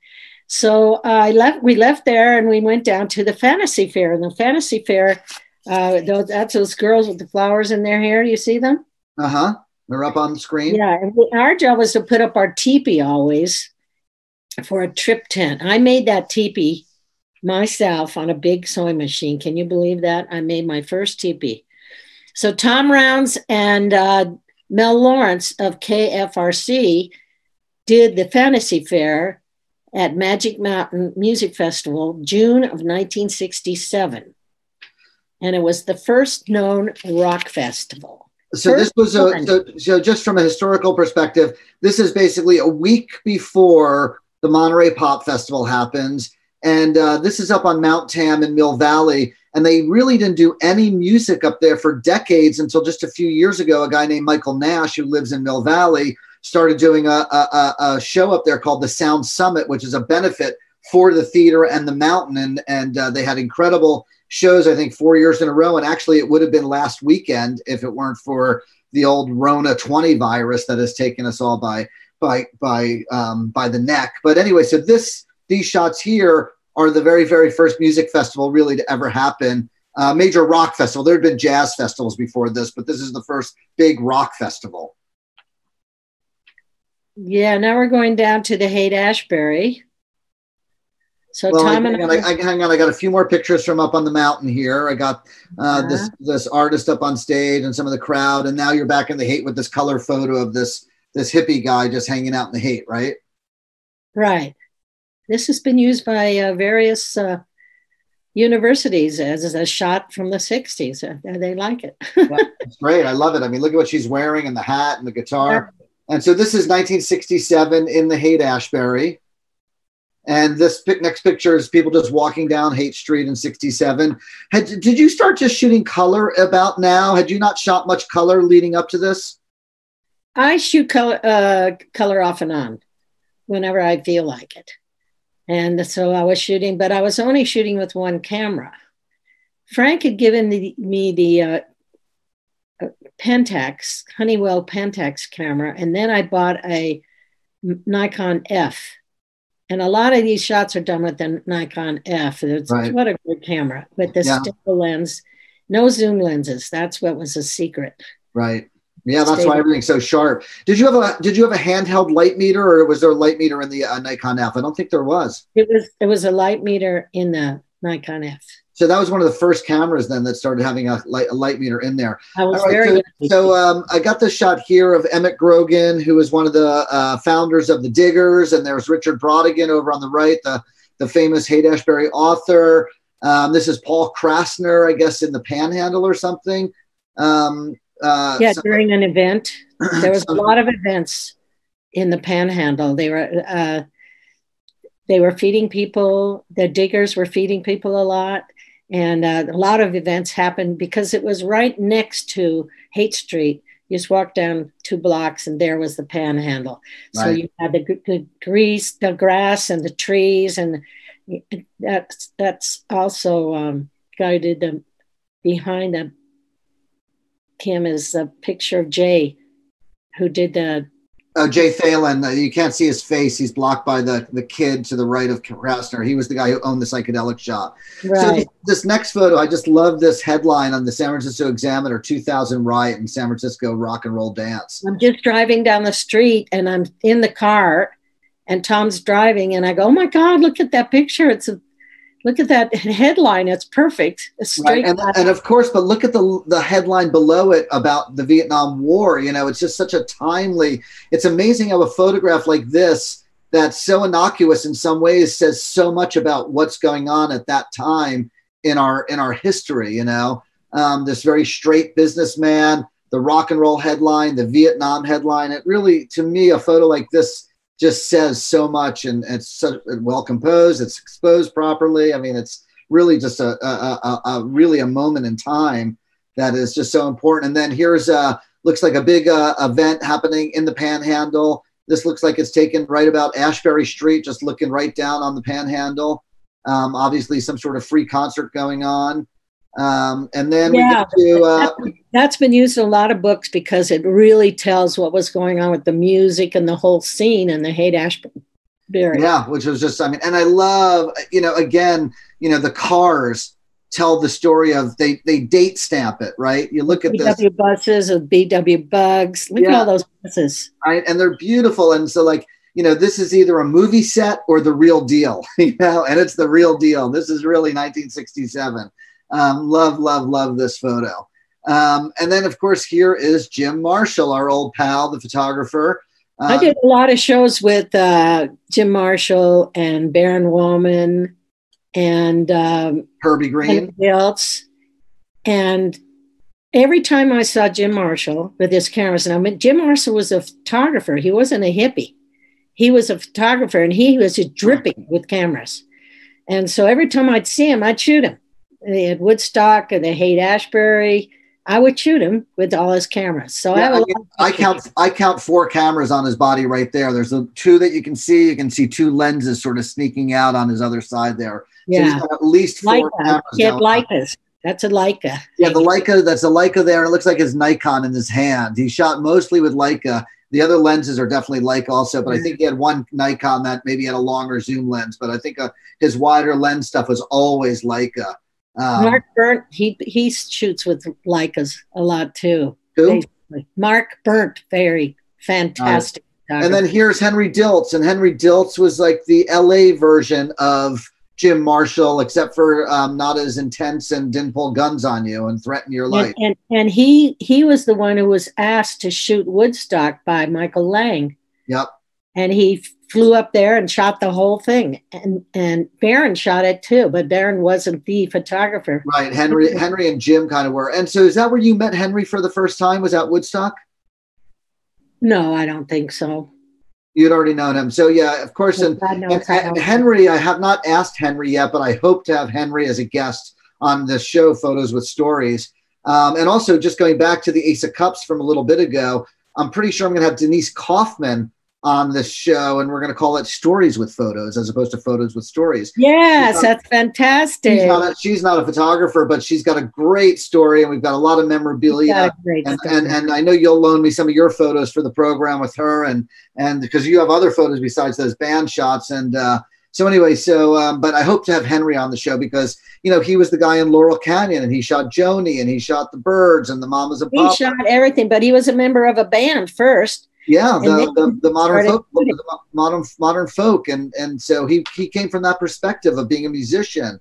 So uh, I left. We left there and we went down to the fantasy fair. And the fantasy fair, uh, those, that's those girls with the flowers in their hair. You see them? Uh huh. They're up on the screen. Yeah. Our job was to put up our teepee always for a trip tent. I made that teepee myself on a big sewing machine. Can you believe that? I made my first teepee. So Tom Rounds and uh, Mel Lawrence of KFRC did the fantasy fair at Magic Mountain Music Festival, June of 1967. And it was the first known rock festival. So first this was a so, so just from a historical perspective, this is basically a week before the Monterey Pop Festival happens, and uh, this is up on Mount Tam in Mill Valley. And they really didn't do any music up there for decades until just a few years ago. A guy named Michael Nash, who lives in Mill Valley, started doing a, a, a, show up there called the Sound Summit, which is a benefit for the theater and the mountain. And, and uh, they had incredible shows, I think, four years in a row. And actually, it would have been last weekend if it weren't for the old Rona 20 virus that has taken us all by by by um, by the neck. But anyway, so this these shots here are the very very first music festival really to ever happen. Uh, major rock festival. There had been jazz festivals before this, but this is the first big rock festival. Yeah, now we're going down to the Haight Ashbury. So well, Tom I, and I, I, hang on. I got a few more pictures from up on the mountain here. I got uh, uh-huh. this this artist up on stage and some of the crowd, and now you're back in the Haight with this color photo of this this hippie guy just hanging out in the Haight, right? Right. This has been used by uh, various uh, universities as, as a shot from the 60s. Uh, they like it. yeah, it's great. I love it. I mean, look at what she's wearing and the hat and the guitar. Yeah. And so this is 1967 in the Haight Ashbury. And this next picture is people just walking down Haight Street in 67. Had, did you start just shooting color about now? Had you not shot much color leading up to this? I shoot color, uh, color off and on whenever I feel like it. And so I was shooting, but I was only shooting with one camera. Frank had given the, me the uh, Pentax, Honeywell Pentax camera, and then I bought a Nikon F. And a lot of these shots are done with the Nikon F. It's, right. What a good camera with the yeah. stable lens, no zoom lenses. That's what was a secret. Right. Yeah, that's stable. why everything's so sharp. Did you have a Did you have a handheld light meter, or was there a light meter in the uh, Nikon F? I don't think there was. It was. It was a light meter in the Nikon F. So that was one of the first cameras then that started having a light, a light meter in there. I was right, very so, so um, I got this shot here of Emmett Grogan, who is one of the uh, founders of the Diggers, and there's Richard Brautigan over on the right, the the famous Haight Ashbury author. Um, this is Paul Krassner, I guess, in the Panhandle or something. Um, Uh, yeah, during an event, there was a lot of events in the Panhandle. They were uh, they were feeding people. The diggers were feeding people a lot, and uh, a lot of events happened because it was right next to Haight Street. You just walk down two blocks, and there was the Panhandle. Right. So you had the, the grease, the grass, and the trees, and that's that's also um, guided them behind the Kim is a picture of Jay, who did the. Oh, Jay Thelin. Uh, you can't see his face. He's blocked by the, the kid to the right of Krassner. He was the guy who owned the psychedelic shop. Right. So this, this next photo, I just love this headline on the San Francisco Examiner 2000 riot in San Francisco rock and roll dance. I'm just driving down the street and I'm in the car and Tom's driving and I go, oh my God, look at that picture. It's a look at that headline it's perfect right. and, and, of course but look at the the headline below it about the vietnam war you know it's just such a timely it's amazing how a photograph like this that's so innocuous in some ways says so much about what's going on at that time in our in our history you know um, this very straight businessman the rock and roll headline the vietnam headline it really to me a photo like this just says so much and it's so well composed it's exposed properly. I mean it's really just a, a, a, a, really a moment in time that is just so important. And then here's a looks like a big uh, event happening in the panhandle. This looks like it's taken right about ashbury street just looking right down on the panhandle. Um, obviously some sort of free concert going on um, and then yeah, to, uh, that's been used in a lot of books because it really tells what was going on with the music and the whole scene and the Haight Ashbury. Yeah, which was just, I mean, and I love, you know, again, you know, the cars tell the story of they they date stamp it, right? You look at the VW buses of VW bugs. Look yeah. at all those buses. Right. And they're beautiful. And so like, you know, this is either a movie set or the real deal, you know, and it's the real deal. This is really 1967. Um, love, love, love this photo. Um, and then, of course, here is Jim Marshall, our old pal, the photographer. Um, I did a lot of shows with uh, Jim Marshall and Baron Wolman and um, Herbie Greene. else. And every time I saw Jim Marshall with his cameras, and I mean, Jim Marshall was a photographer. He wasn't a hippie. He was a photographer, and he was just dripping with cameras. And so every time I'd see him, I'd shoot him they had Woodstock and they Haight Ashbury. I would shoot him with all his cameras. So yeah, I, I, mean, I count I count four cameras on his body right there. There's the two that you can see. You can see two lenses sort of sneaking out on his other side there. Yeah, so at least four Leica. cameras. He had Leicas. That's a Leica. Yeah, the Leica. That's a Leica there, it looks like his Nikon in his hand. He shot mostly with Leica. The other lenses are definitely Leica also, but I think he had one Nikon that maybe had a longer zoom lens. But I think uh, his wider lens stuff was always Leica. Um, Mark Berndt, he he shoots with Leicas a lot too. Who? Basically. Mark Berndt, very fantastic. And then here's Henry Diltz, and Henry Diltz was like the LA version of Jim Marshall, except for um, not as intense and didn't pull guns on you and threaten your life. And, and, and he he was the one who was asked to shoot Woodstock by Michael Lang. Yep. And he flew up there and shot the whole thing. And and Baron shot it too, but Baron wasn't the photographer. Right. Henry Henry and Jim kind of were. And so is that where you met Henry for the first time? Was at Woodstock? No, I don't think so. You'd already known him. So yeah, of course. And, and, and Henry, I have not asked Henry yet, but I hope to have Henry as a guest on the show Photos with Stories. Um, and also just going back to the Ace of Cups from a little bit ago, I'm pretty sure I'm going to have Denise Kaufman on the show, and we're going to call it Stories with Photos as opposed to Photos with Stories. Yes, not, that's fantastic. She's not, a, she's not, a, photographer, but she's got a great story, and we've got a lot of memorabilia. And, and, and I know you'll loan me some of your photos for the program with her, and and because you have other photos besides those band shots, and uh, so anyway, so um, but I hope to have Henry on the show because you know he was the guy in Laurel Canyon, and he shot Joni, and he shot the Byrds and the Mamas and He shot everything, but he was a member of a band first yeah, the, the, the, modern folk, the modern modern folk, and and so he he came from that perspective of being a musician.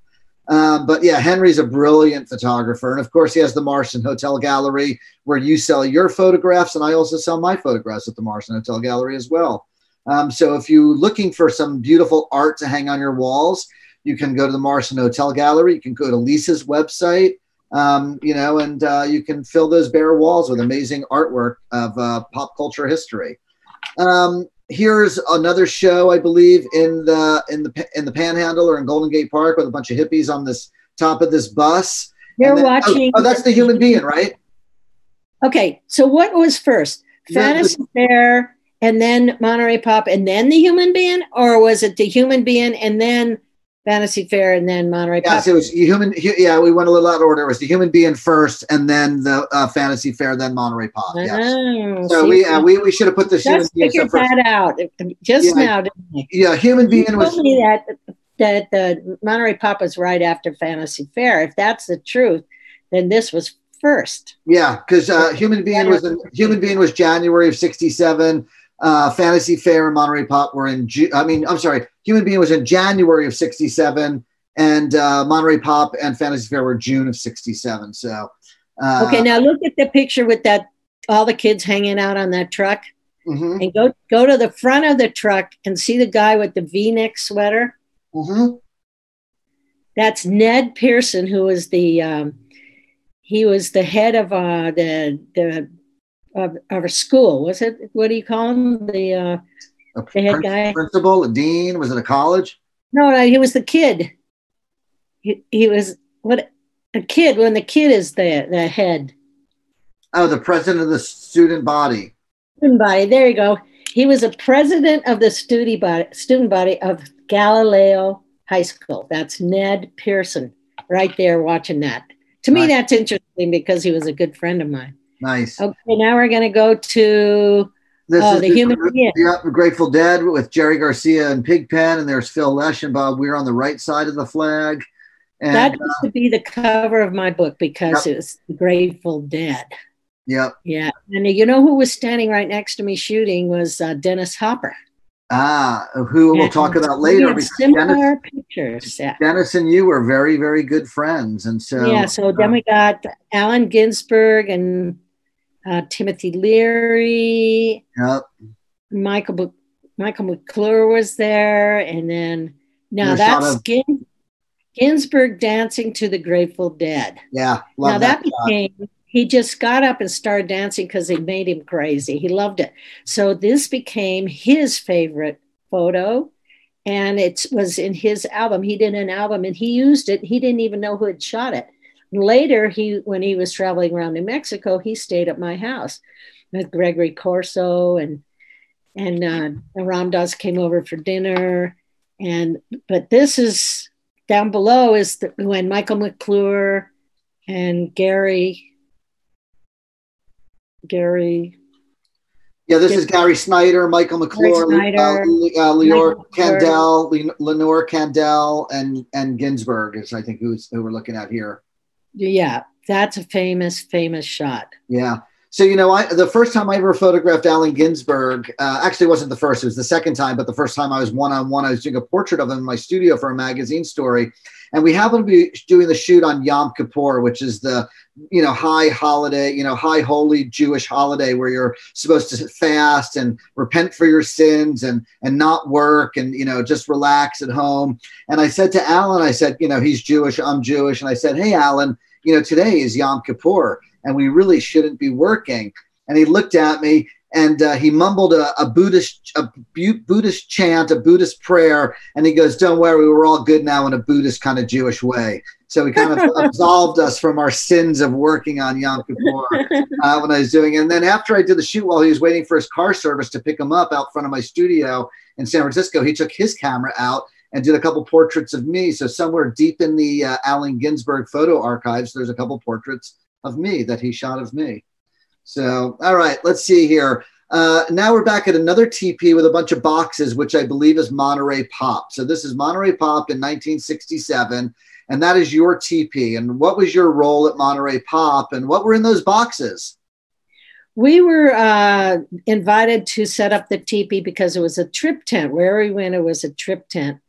Um, but yeah, Henry's a brilliant photographer, and of course he has the Morrison Hotel Gallery where you sell your photographs, and I also sell my photographs at the Morrison Hotel Gallery as well. Um, so if you're looking for some beautiful art to hang on your walls, you can go to the Morrison Hotel Gallery. You can go to Lisa's website Um, you know, and uh, you can fill those bare walls with amazing artwork of uh, pop culture history. Um, here's another show, I believe, in the in the in the Panhandle or in Golden Gate Park with a bunch of hippies on this top of this bus. They're then, watching. Oh, oh, that's the Human Be-In, right? Okay, so what was first? Fantasy yeah, Fair and then Monterey Pop and then the Human Be-In, or was it the Human Be-In and then Fantasy Fair and then Monterey Pop? Yes, it was human. Yeah, we went a little out of order. It was the Human Be-In first, and then the uh, Fantasy Fair, then Monterey Pop. Yes. Oh, so we, uh, we we should have put the Human Be-In figured that out just yeah, now. Yeah, human being you was. Told me that that the Monterey Pop was right after Fantasy Fair. If that's the truth, then this was first. Yeah, because uh, Human Be-In was in, Human Be-In was January of '67 uh, Fantasy Fair and Monterey Pop were in. Ju- I mean, I'm sorry, Human Be-In was in January of '67, and uh, Monterey Pop and Fantasy Fair were June of '67. So, uh, okay, now look at the picture with that all the kids hanging out on that truck, mm-hmm. and go go to the front of the truck and see the guy with the V-neck sweater. Mm-hmm. That's Ned Pearson, who was the um, he was the head of uh, the the of, of a school. Was it what do you call him? The uh, the head guy, principal, a dean. Was it a college? No, no, he was the kid. He, he was what a kid when the kid is the the head. Oh, the president of the student body. Student body. There you go. He was a president of the student body, student body of Galileo High School. That's Ned Pearson, right there watching that. To me, that's interesting because he was a good friend of mine. Nice. Okay, now we're going to go to this oh, is the, Human Be-In. Yeah, Grateful Dead with Jerry Garcia and Pigpen, and there's Phil Lesh and Bob Weir on the right side of the flag. And, that used uh, to be the cover of my book because yep. it was the Grateful Dead. Yep. Yeah, and you know who was standing right next to me shooting was uh, Dennis Hopper. Ah, who we'll talk about later. Similar Dennis, pictures. Yeah. Dennis and you were very, very good friends, and so yeah. So then we got Allen Ginsberg and uh, Timothy Leary. Yep. Michael Michael McClure was there, and then now that's of, Gin, Ginsberg dancing to the Grateful Dead. Yeah, now that, that became. He just got up and started dancing because it made him crazy. He loved it. So this became his favorite photo, and it was in his album. He did an album, and he used it. He didn't even know who had shot it. Later, he when he was traveling around New Mexico, he stayed at my house with Gregory Corso and and uh, Ram Dass came over for dinner. And but this is down below is the, when Michael McClure and Gary Gary. Yeah, this is Gary Snyder, Michael McClure, Snyder, uh, uh, Leor Kandel, Lenore Kandel, and and Ginsberg is I think who's who we're looking at here yeah, that's a famous, famous shot. Yeah. So you know, I the first time I ever photographed Allen Ginsberg, uh, actually wasn't the first; it was the second time. But the first time I was one on one, I was doing a portrait of him in my studio for a magazine story, and we happened to be doing the shoot on Yom Kippur, which is the you know high holiday, you know high holy Jewish holiday where you're supposed to fast and repent for your sins and and not work and you know just relax at home. And I said to Allen, I said, you know, he's Jewish, I'm Jewish, and I said, hey, Allen you know, today is Yom Kippur and we really shouldn't be working. And he looked at me and uh, he mumbled a, a Buddhist a Buddhist chant, a Buddhist prayer, and he goes, "Don't worry, we're all good now in a Buddhist kind of Jewish way." So he kind of absolved us from our sins of working on Yom Kippur uh, when I was doing it. And then after I did the shoot, while he was waiting for his car service to pick him up out front of my studio in San Francisco, he took his camera out and did a couple portraits of me. So somewhere deep in the uh, Allen Ginsberg photo archives, there's a couple portraits of me that he shot of me. So, all right, let's see here. Uh, now we're back at another teepee with a bunch of boxes, which I believe is Monterey Pop. So this is Monterey Pop in 1967, and that is your teepee. And what was your role at Monterey Pop, and what were in those boxes? We were uh, invited to set up the teepee because it was a trip tent. Where we went, it was a trip tent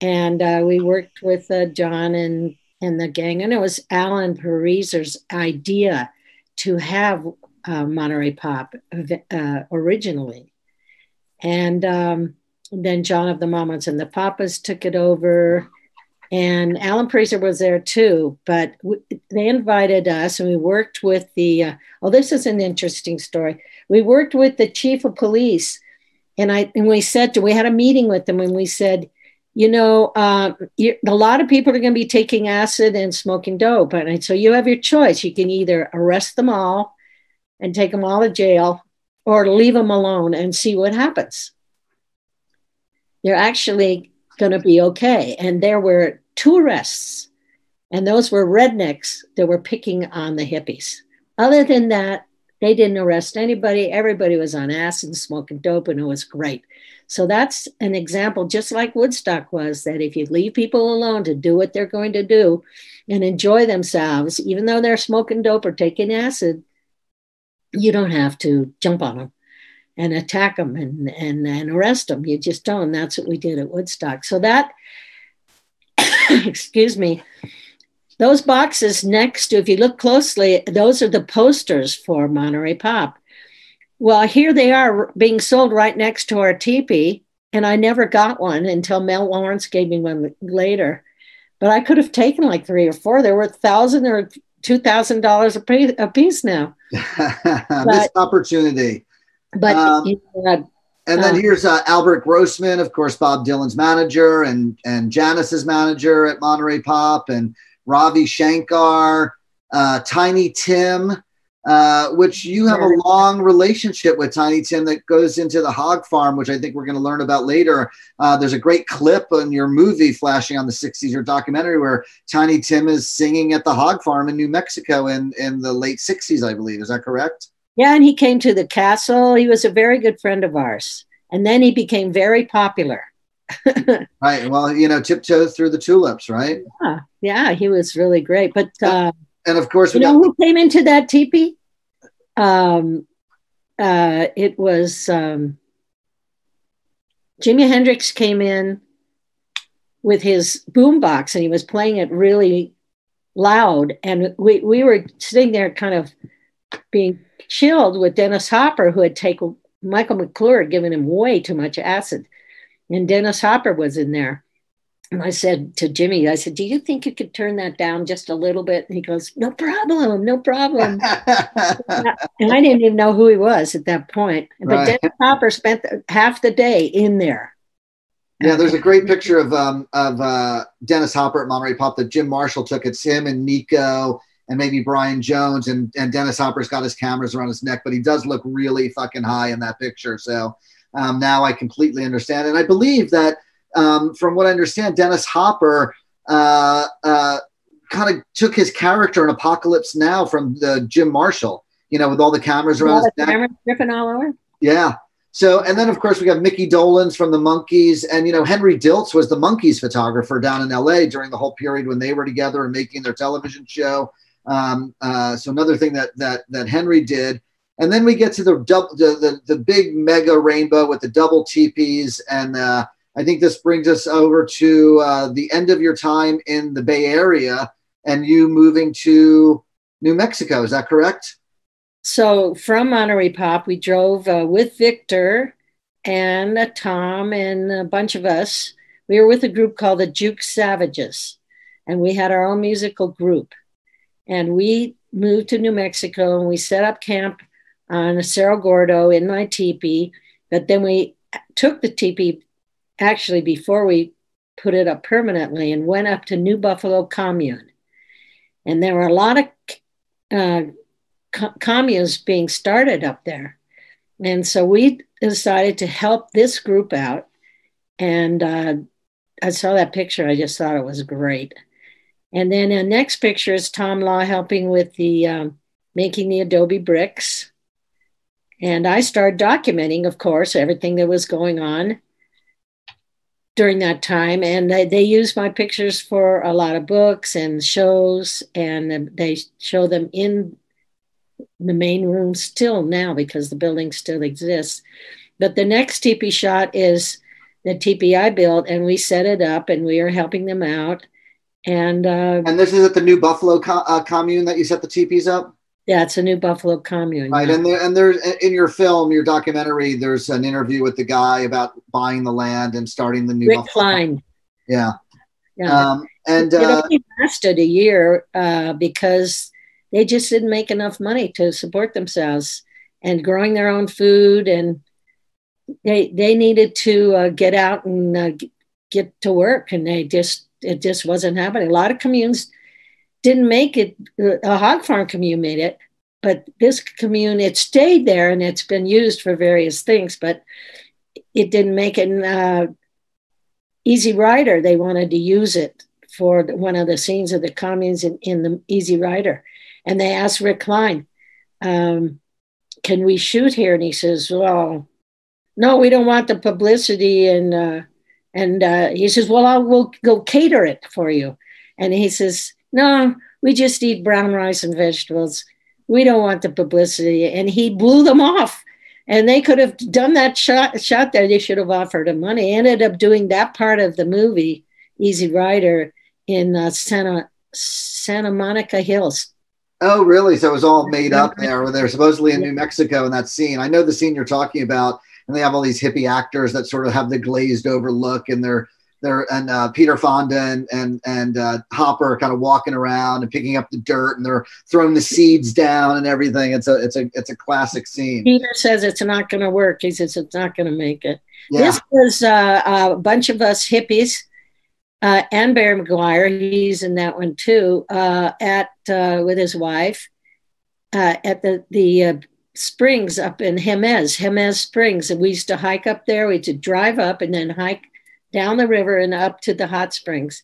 and uh, we worked with uh, John and and the gang, and it was Alan Pariser's idea to have uh, Monterey Pop uh, originally, and um, then John of the Mamas and the Papas took it over, and Alan Pariser was there too. But w- they invited us, and we worked with the. Uh, oh, this is an interesting story. We worked with the chief of police, and I and we said to we had a meeting with them, and we said, you know, uh, you, a lot of people are going to be taking acid and smoking dope, and so you have your choice. You can either arrest them all and take them all to jail, or leave them alone and see what happens. They're actually going to be okay. And there were two arrests, and those were rednecks that were picking on the hippies. Other than that, they didn't arrest anybody. Everybody was on acid, smoking dope, and it was great. So that's an example, just like Woodstock was, that if you leave people alone to do what they're going to do and enjoy themselves, even though they're smoking dope or taking acid, you don't have to jump on them and attack them and, and, and arrest them. You just don't. That's what we did at Woodstock. So that, excuse me, those boxes next to, if you look closely, those are the posters for Monterey Pop. Well, here they are being sold right next to our teepee. And I never got one until Mel Lawrence gave me one later. But I could have taken like three or four. They were a thousand or two thousand dollars a piece now. Missed opportunity. But um, and then uh, here's uh, Albert Grossman, of course, Bob Dylan's manager, and and Janis's manager at Monterey Pop, and Ravi Shankar, uh, Tiny Tim, uh, which you have a long relationship with Tiny Tim that goes into the hog farm, which I think we're going to learn about later. Uh, there's a great clip in your movie flashing on the 60s, your documentary, where Tiny Tim is singing at the hog farm in New Mexico in, in the late 60s, I believe. Is that correct? Yeah, and he came to the castle. He was a very good friend of ours. And then he became very popular. right. Well, you know, tiptoe through the tulips, right? Yeah, yeah, he was really great. But uh, and of course, you know who came into that teepee? Um, uh, it was um, Jimi Hendrix came in with his boombox and he was playing it really loud, and we we were sitting there, kind of being chilled with Dennis Hopper, who had taken Michael McClure had given him way too much acid. And Dennis Hopper was in there. And I said to Jimi, I said, Do you think you could turn that down just a little bit? And he goes, No problem, no problem. and I didn't even know who he was at that point. But right. Dennis Hopper spent half the day in there. Yeah, there's a great picture of um, of uh, Dennis Hopper at Monterey Pop that Jim Marshall took. It's him and Nico and maybe Brian Jones and, and Dennis Hopper's got his cameras around his neck, but he does look really fucking high in that picture. So um, now I completely understand. And I believe that um, from what I understand, Dennis Hopper uh, uh, kind of took his character in Apocalypse Now from the Jim Marshall, you know, with all the cameras around his neck. Cameras dripping all over. Yeah. So, and then of course we got Mickey Dolenz from the Monkees, and you know Henry Diltz was the Monkees photographer down in L.A. during the whole period when they were together and making their television show. Um, uh, so another thing that that that Henry did, and then we get to the double the, the, the big mega rainbow with the double teepees, and uh, I think this brings us over to uh, the end of your time in the Bay Area, and you moving to New Mexico. Is that correct? So from Monterey Pop, we drove uh, with Victor and uh, Tom and a bunch of us. We were with a group called the Juke Savages, and we had our own musical group and we moved to New Mexico and we set up camp on Cerro Gordo in my teepee. But then we took the teepee actually before we put it up permanently and went up to New Buffalo Commune. And there were a lot of uh, co- communes being started up there. And so we decided to help this group out. And uh, I saw that picture, I just thought it was great. And then the next picture is Tom Law helping with the um, making the adobe bricks. And I started documenting, of course, everything that was going on during that time. And they, they use my pictures for a lot of books and shows, and they show them in the main room still now because the building still exists. But the next teepee shot is the teepee I built, and we set it up and we are helping them out. And uh, and this is at the New Buffalo co- uh, commune that you set the teepees up. Yeah, it's a New Buffalo commune. Right, yeah. and there, and there's in your film, your documentary, there's an interview with the guy about buying the land and starting the new. Rick Buffalo Klein. Yeah. Yeah. Um, and it uh, only lasted a year uh, because they just didn't make enough money to support themselves and growing their own food and they they needed to uh, get out and uh, get to work and they just it just wasn't happening a lot of communes didn't make it a hog farm commune made it but this commune it stayed there and it's been used for various things but it didn't make it uh, easy rider they wanted to use it for one of the scenes of the communes in, in the easy rider. And they asked rick klein um, can we shoot here? And he says well no we don't want the publicity and uh, and uh, he says well i will go cater it for you. And he says no we just eat brown rice and vegetables. We don't want the publicity. And he blew them off. And they could have done that shot shot there. They should have offered him money. Ended up doing that part of the movie easy rider in uh, santa santa monica hills. Oh, really? So it was all made up there where they're supposedly in New Mexico in that scene. I know the scene you're talking about, and they have all these hippie actors that sort of have the glazed over look and they're they're and uh, Peter Fonda and and and uh, Hopper kind of walking around and picking up the dirt and they're throwing the seeds down and everything. It's a it's a it's a classic scene. Peter says it's not going to work. He says it's not going to make it. Yeah. This was uh, a bunch of us hippies uh, and Barry McGuire. He's in that one too. Uh, at uh, with his wife uh, at the the uh, springs up in Jemez, Jemez Springs, and we used to hike up there. We had to drive up and then hike down the river and up to the hot springs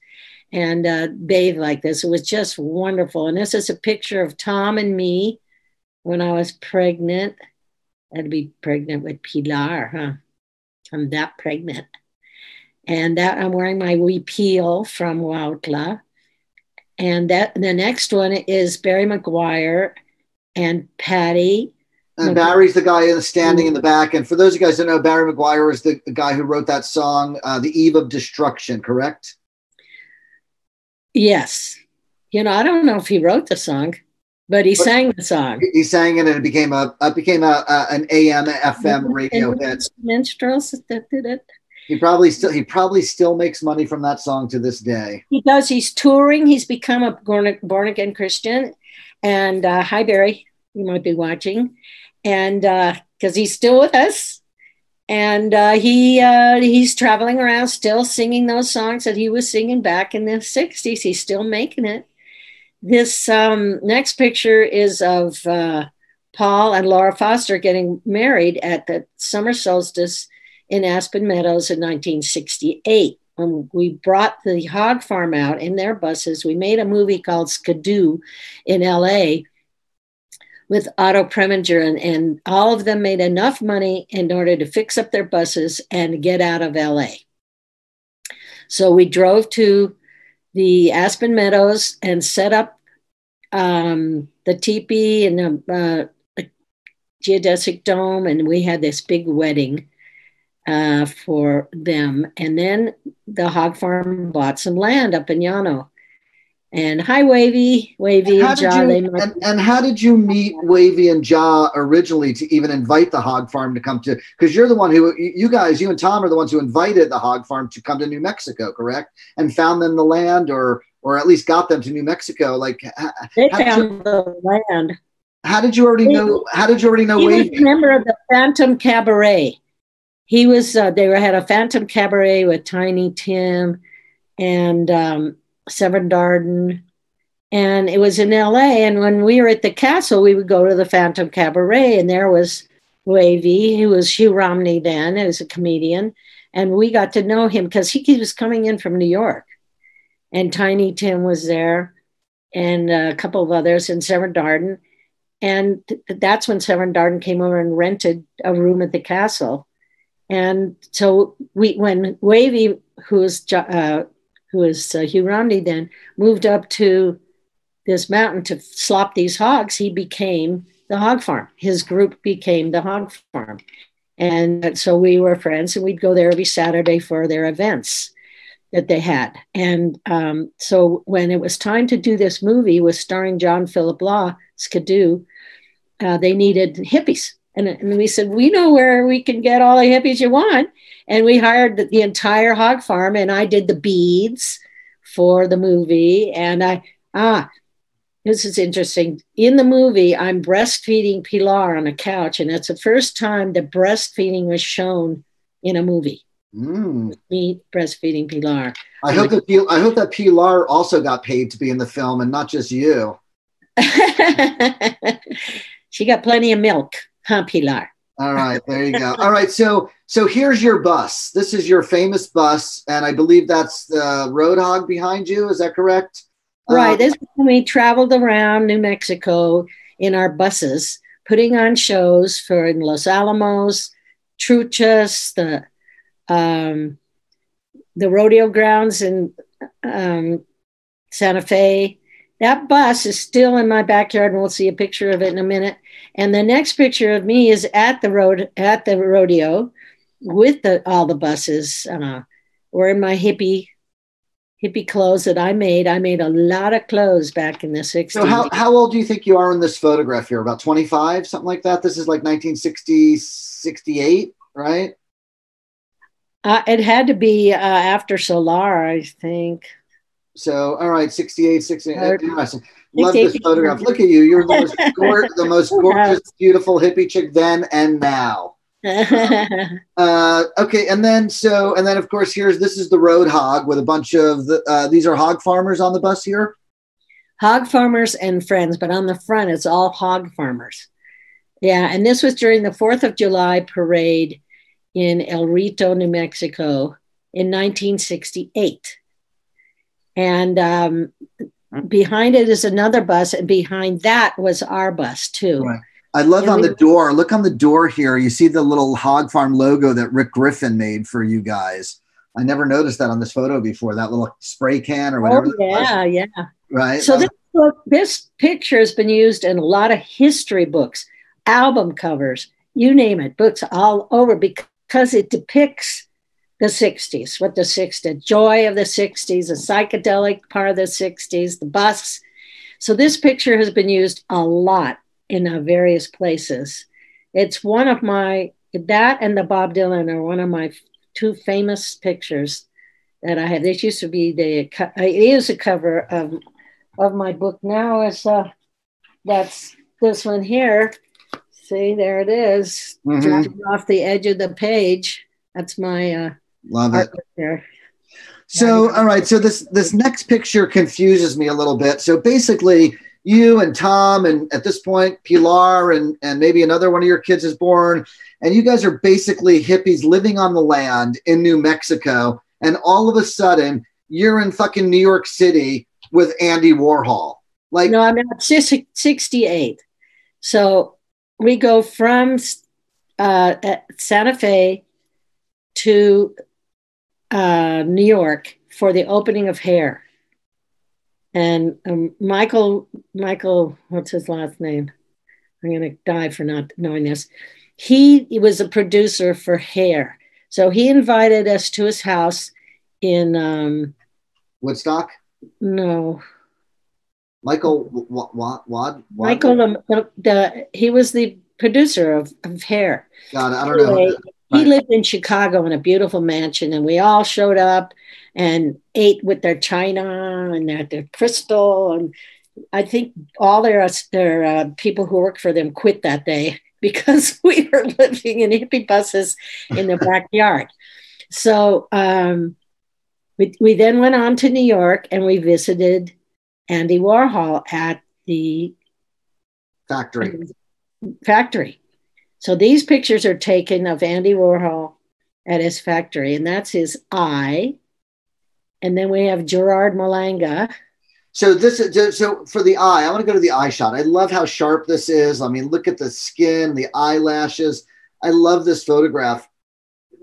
and uh, bathe like this. It was just wonderful. And this is a picture of Tom and me when I was pregnant. I'd be pregnant with Pilar, huh? I'm that pregnant and that I'm wearing my huipil from Huautla. And that the next one is Barry McGuire and Patty. And Barry's the guy standing in the back. And for those of you guys that know, Barry McGuire is the, the guy who wrote that song, uh, "The Eve of Destruction." Correct? Yes. You know, I don't know if he wrote the song, but he But- sang the song. He sang it, and it became a it became a, a an AM FM radio hit. Minstrels that did it. He probably still he probably still makes money from that song to this day. He does. He's touring. He's become a born, born again Christian. And uh, hi, Barry. You might be watching, and because he's still with us, and uh, he uh, he's traveling around still singing those songs that he was singing back in the '60s. He's still making it. This um, next picture is of uh, Paul and Laura Foster getting married at the summer solstice in Aspen Meadows in 1968. When we brought the hog farm out in their buses, we made a movie called Skidoo in LA with Otto Preminger, and, and all of them made enough money in order to fix up their buses and get out of LA. So we drove to the Aspen Meadows and set up um, the teepee and a, uh, a geodesic dome, and we had this big wedding uh, for them. And then the hog farm bought some land up in Llano. And hi, Wavy, Wavy and did John. you, and, and how did you meet Wavy and Ja originally to even invite the hog farm to come to? Because you're the one who you guys, you and Tom are the ones who invited the hog farm to come to New Mexico, correct? And found them the land, or or at least got them to New Mexico. Like, they how did you- found the land. how did you already know? How did you already know he was Wavy? a member of the Phantom Cabaret. He was. Uh, they were, had a Phantom Cabaret with Tiny Tim and um, Severn Darden, and it was in L.A. And when we were at the castle, we would go to the Phantom Cabaret, and there was Wavy, who was Hugh Romney then, as a comedian, and we got to know him because he, he was coming in from New York, and Tiny Tim was there, and a couple of others, and Severn Darden. And th- that's when Severn Darden came over and rented a room at the castle. And so we, when Wavy, who was uh, who was uh, Hugh Romney then, moved up to this mountain to slop these hogs, he became the hog farm. His group became the hog farm, and so we were friends, and we'd go there every Saturday for their events that they had. And um, so when it was time to do this movie, was starring John Philip Law, Skidoo, uh, they needed hippies. And, and we said, we know where we can get all the hippies you want. And we hired the, the entire hog farm, and I did the beads for the movie. And I, ah, this is interesting. In the movie, I'm breastfeeding Pilar on a couch, and it's the first time that breastfeeding was shown in a movie. Mm. Me breastfeeding Pilar. I hope that I hope that Pilar also got paid to be in the film and not just you. she got plenty of milk, huh, Pilar? All right, there you go. All right, so so here's your bus. This is your famous bus, and I believe that's the Roadhog behind you. Is that correct? Right. Um, this we traveled around New Mexico in our buses, putting on shows for in Los Alamos, Truchas, the um, the rodeo grounds in um, Santa Fe. That bus is still in my backyard, and we'll see a picture of it in a minute. And the next picture of me is at the road at the rodeo with the all the buses. Uh, wearing my hippie hippie clothes that I made. I made a lot of clothes back in the 60s. So how, how old do you think you are in this photograph here? About 25, something like that? This is like 1960, 68, right? Uh, it had to be uh, after Solar, I think. So, all right, 68, 68. Love this photograph. Look at you. You're the most, gorgeous, the most gorgeous, beautiful hippie chick then and now. uh, okay, and then so, and then of course, here's this is the road hog with a bunch of the, uh, these are hog farmers on the bus here. Hog farmers and friends, but on the front, it's all hog farmers. Yeah, and this was during the Fourth of July parade in El Rito, New Mexico, in 1968. And um, behind it is another bus, and behind that was our bus too. Right. I love on the door. Look on the door here. You see the little hog farm logo that Rick Griffin made for you guys. I never noticed that on this photo before. That little spray can or whatever. Oh, yeah, yeah. Right. So this book, this picture has been used in a lot of history books, album covers, you name it, books all over because it depicts the 60s, what the 60s, joy of the 60s, the psychedelic part of the 60s, the bus. So this picture has been used a lot in uh, various places. It's one of my, that and the Bob Dylan are one of my two famous pictures that I have. This used to be the, it is a cover of, of my book now. It's, uh, that's this one here. See, there it is, mm-hmm. off the edge of the page. That's my uh, love it. So, all right. So this this next picture confuses me a little bit. So basically, you and Tom, and at this point, Pilar, and, and maybe another one of your kids is born. And you guys are basically hippies living on the land in New Mexico. And all of a sudden, you're in fucking New York City with Andy Warhol. Like, no, I'm at 68. So we go from uh, Santa Fe to uh, New York for the opening of Hair and um, Michael Michael what's his last name? I'm gonna die for not knowing this. He, he was a producer for Hair, so he invited us to his house in um, Woodstock. No. Michael what what what Michael the, the, he was the producer of, of Hair. God, I don't anyway, know. He lived in Chicago in a beautiful mansion, and we all showed up and ate with their china and their, their crystal. And I think all their, their uh, people who worked for them quit that day because we were living in hippie buses in the backyard. So um, we, we then went on to New York and we visited Andy Warhol at the factory. Factory. So these pictures are taken of Andy Warhol at his factory, and that's his eye. And then we have Gerard Malanga. So this is so for the eye. I want to go to the eye shot. I love how sharp this is. I mean, look at the skin, the eyelashes. I love this photograph.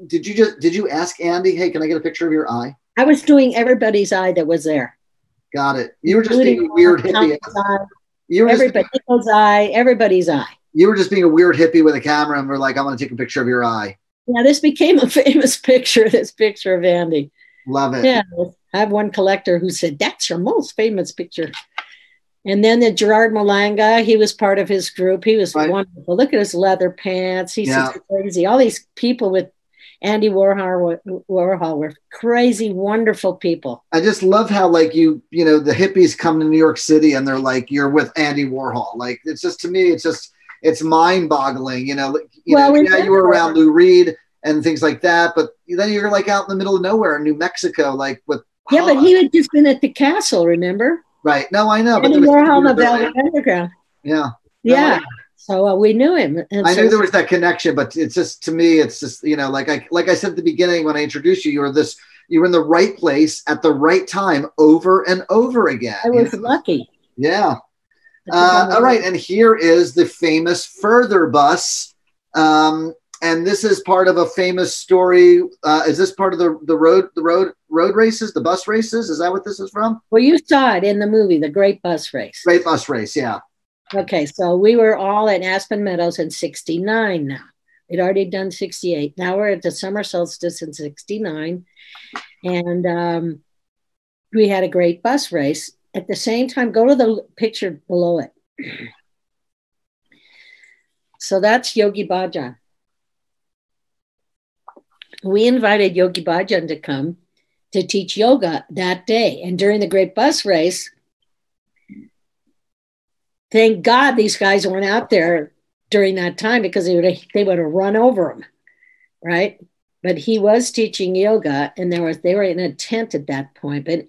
Did you just did you ask Andy, hey, can I get a picture of your eye? I was doing everybody's eye that was there. Got it. You were just being weird hippie. You were everybody's just, eye, everybody's eye. You were just being a weird hippie with a camera, and we're like, I want to take a picture of your eye. Yeah, this became a famous picture. This picture of Andy. Love it. Yeah. I have one collector who said, That's your most famous picture. And then the Gerard Malanga, he was part of his group. He was right. wonderful. Look at his leather pants. He's yeah. crazy. All these people with, Andy Warhol, Warhol were crazy, wonderful people. I just love how like you, you know, the hippies come to New York City and they're like, you're with Andy Warhol. Like it's just to me, it's just it's mind boggling. You know, you well, know, yeah, you were around Lou Reed and things like that, but then you're like out in the middle of nowhere in New Mexico, like with yeah, but he had just been at the castle, remember? Right. No, I know. And Andy Warhol of Velvet Underground. Yeah. Yeah. So uh, we knew him. And I so, knew there was that connection, but it's just to me, it's just you know, like I like I said at the beginning when I introduced you, you were this, you were in the right place at the right time over and over again. I was lucky. Yeah. Uh, all right, and here is the famous Further bus, um, and this is part of a famous story. Uh, is this part of the the road the road road races, the bus races? Is that what this is from? Well, you saw it in the movie, The Great Bus Race. Great Bus Race, yeah. Okay, so we were all at Aspen Meadows in 69 now. We'd already done 68. Now we're at the summer solstice in 69. And um, we had a great bus race. At the same time, go to the picture below it. So that's Yogi Bhajan. We invited Yogi Bhajan to come to teach yoga that day. And during the great bus race, thank God these guys weren't out there during that time because they would have, they would have run over him, right? But he was teaching yoga, and there was they were in a tent at that point. But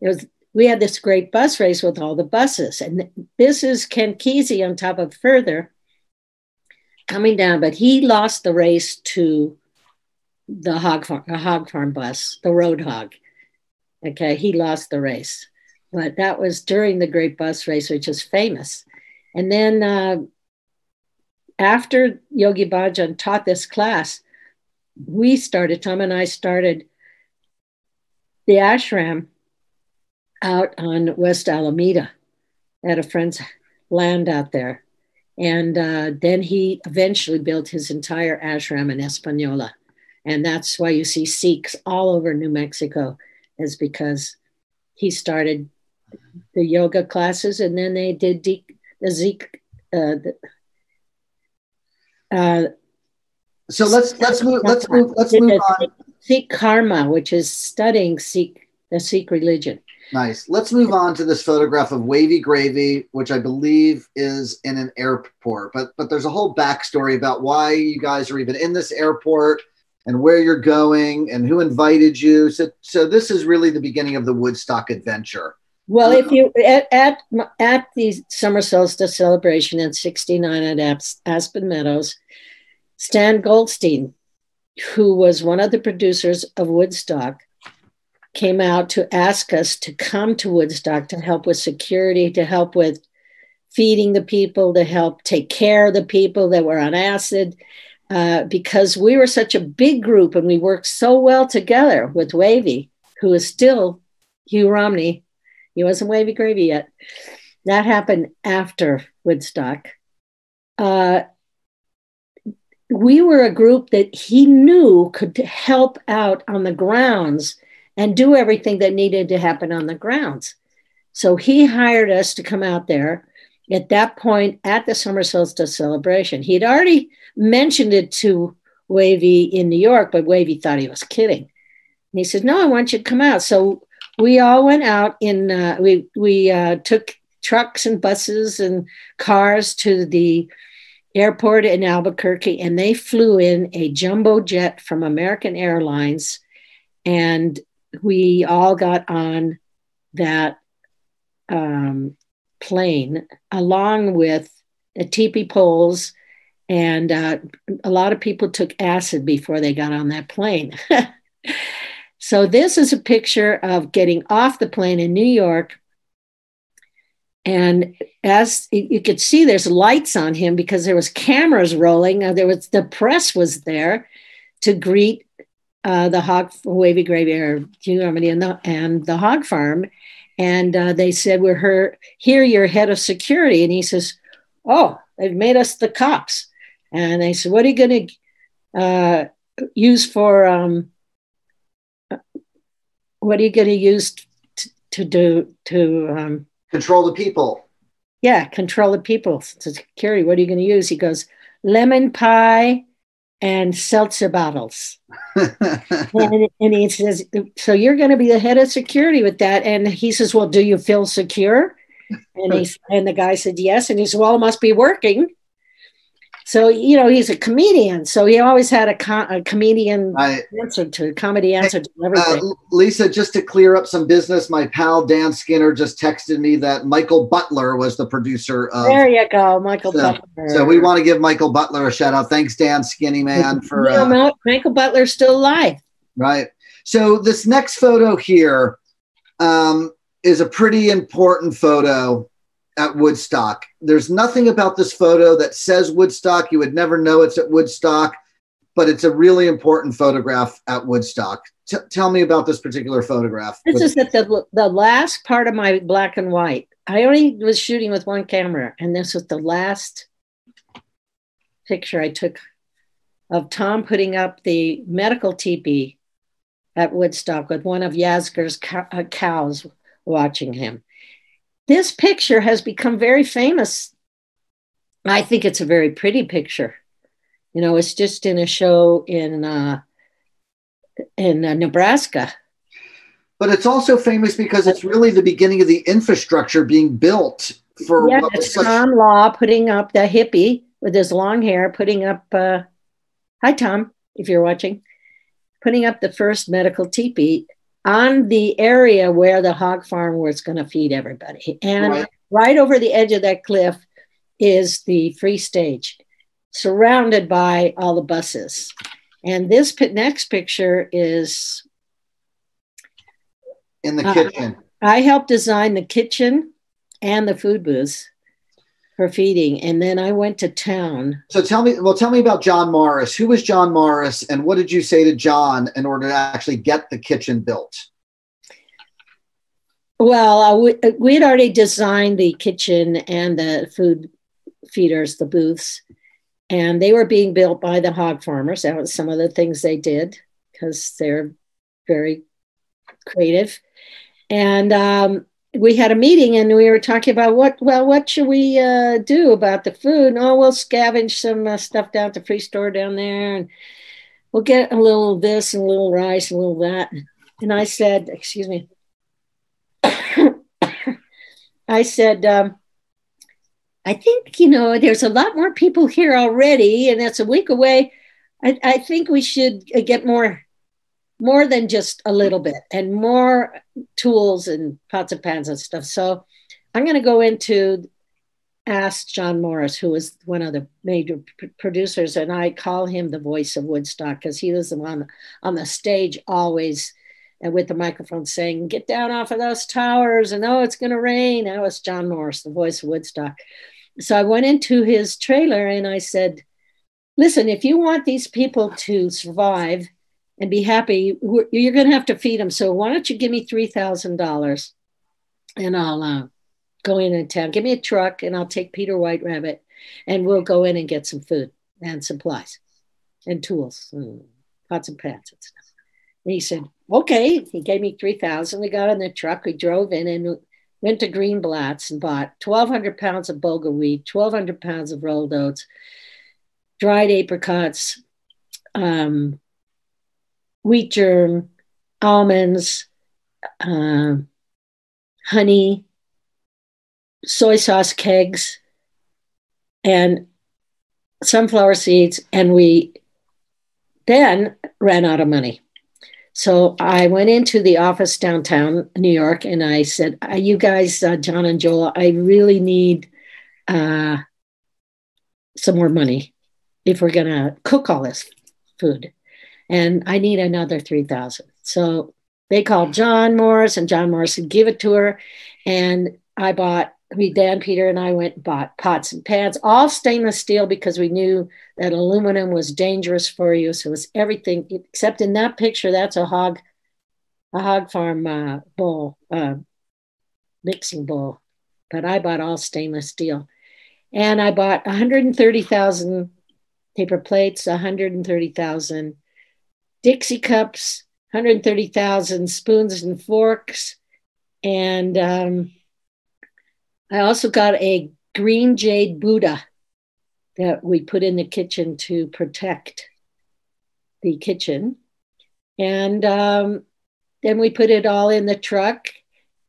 it was we had this great bus race with all the buses, and this is Ken Kesey on top of further coming down, but he lost the race to the hog farm, the hog farm bus, the road hog. Okay, he lost the race but that was during the Great Bus Race, which is famous. And then uh, after Yogi Bhajan taught this class, we started, Tom and I started the ashram out on West Alameda at a friend's land out there. And uh, then he eventually built his entire ashram in Espanola. And that's why you see Sikhs all over New Mexico, is because he started the yoga classes, and then they did the, the Zeke. Uh, the, uh, so let's let's move let's move let's move on. Sikh karma, which is studying Sikh the Sikh religion. Nice. Let's move on to this photograph of Wavy Gravy, which I believe is in an airport. But but there's a whole backstory about why you guys are even in this airport and where you're going and who invited you. So so this is really the beginning of the Woodstock adventure. Well, if you at at, at the summer solstice celebration in '69 at Aspen Meadows, Stan Goldstein, who was one of the producers of Woodstock, came out to ask us to come to Woodstock to help with security, to help with feeding the people, to help take care of the people that were on acid, uh, because we were such a big group and we worked so well together with Wavy, who is still Hugh Romney he wasn't wavy gravy yet. That happened after Woodstock. Uh, we were a group that he knew could help out on the grounds and do everything that needed to happen on the grounds. So he hired us to come out there at that point at the summer solstice celebration. He'd already mentioned it to Wavy in New York, but Wavy thought he was kidding. And he said, No, I want you to come out. So we all went out in uh, we we uh, took trucks and buses and cars to the airport in Albuquerque, and they flew in a jumbo jet from American Airlines, and we all got on that um, plane along with the teepee poles. And uh, a lot of people took acid before they got on that plane. So this is a picture of getting off the plane in New York. And as you could see, there's lights on him because there was cameras rolling. There was the press was there to greet uh, the hog wavy gravy or Germany and the and the hog farm, and uh, they said we're her, here, your head of security, and he says, "Oh, they've made us the cops," and they said, "What are you going to uh, use for um, what are you going to use to, to do to um, control the people? Yeah, control the people. Security. What are you going to use? He goes lemon pie and seltzer bottles. and, and he says, So you're going to be the head of security with that. And he says, Well, do you feel secure? And he and the guy said yes, and he said, "Well, it must be working." So you know he's a comedian, so he always had a, co- a comedian I, answer to comedy answer to uh, everything. Uh, Lisa, just to clear up some business, my pal Dan Skinner just texted me that Michael Butler was the producer of. There you go, Michael so, Butler. So we want to give Michael Butler a shout out. Thanks, Dan Skinny Man, for. Uh, Michael Butler's still alive. Right. So this next photo here. Um, is a pretty important photo at Woodstock. There's nothing about this photo that says Woodstock. You would never know it's at Woodstock, but it's a really important photograph at Woodstock. T- tell me about this particular photograph. This is at the, the last part of my black and white. I only was shooting with one camera, and this was the last picture I took of Tom putting up the medical teepee at Woodstock with one of Yasgur's uh, cows watching him. This picture has become very famous. I think it's a very pretty picture. You know, it's just in a show in uh, in uh, Nebraska. But it's also famous because it's really the beginning of the infrastructure being built for. Yeah, it's such- Tom Law putting up the hippie with his long hair, putting up. Uh, hi, Tom, if you're watching, putting up the first medical teepee on the area where the hog farm was going to feed everybody. And right. right. over the edge of that cliff is the free stage, surrounded by all the buses. And this next picture is in the uh, kitchen. I helped design the kitchen and the food booths for feeding and then i went to town. So tell me well tell me about john morris. Who was john morris and what did you say to john in order to actually get the kitchen built? Well uh, we, we had already designed the kitchen and the food feeders the booths and they were being built by the hog farmers. That was some of the things they did because they're very creative. And um, we had a meeting and we were talking about what well what should we uh, do about the food? Oh we'll scavenge some uh, stuff down at the free store down there and we'll get a little this and a little rice and a little that. And i said excuse me. I said um, i think you know there's a lot more people here already and that's a week away. I, I think we should uh, get more more than just a little bit and more tools and pots and pans and stuff. So I'm going to go into ask John Morris, who was one of the major p- producers, and I call him the voice of Woodstock because he was the one on the stage always and with the microphone saying, Get down off of those towers, and oh, it's going to rain. That was John Morris, the voice of Woodstock. So I went into his trailer and I said, Listen, if you want these people to survive, and be happy, you're going to have to feed them. So why don't you give me $3,000 and I'll uh, go in and town. Give me a truck and I'll take Peter White Rabbit and we'll go in and get some food and supplies and tools and pots and pans and stuff. And he said, okay. He gave me 3000 We got in the truck. We drove in and went to Greenblatt's and bought 1,200 pounds of bulgur wheat, 1,200 pounds of rolled oats, dried apricots, um, wheat germ, almonds, uh, honey, soy sauce kegs, and sunflower seeds. And we then ran out of money. So I went into the office downtown New York and I said, You guys, uh, John and Joel, I really need uh, some more money if we're going to cook all this food and I need another 3000 So they called John Morris and John Morris said, give it to her. And I bought, we, Dan, Peter, and I went and bought pots and pans, all stainless steel because we knew that aluminum was dangerous for you. So it was everything except in that picture, that's a hog, a hog farm uh, bowl, uh, mixing bowl. But I bought all stainless steel. And I bought 130,000 paper plates, 130,000 Dixie cups, 130,000 spoons and forks. And um, I also got a green jade Buddha that we put in the kitchen to protect the kitchen. And um, then we put it all in the truck.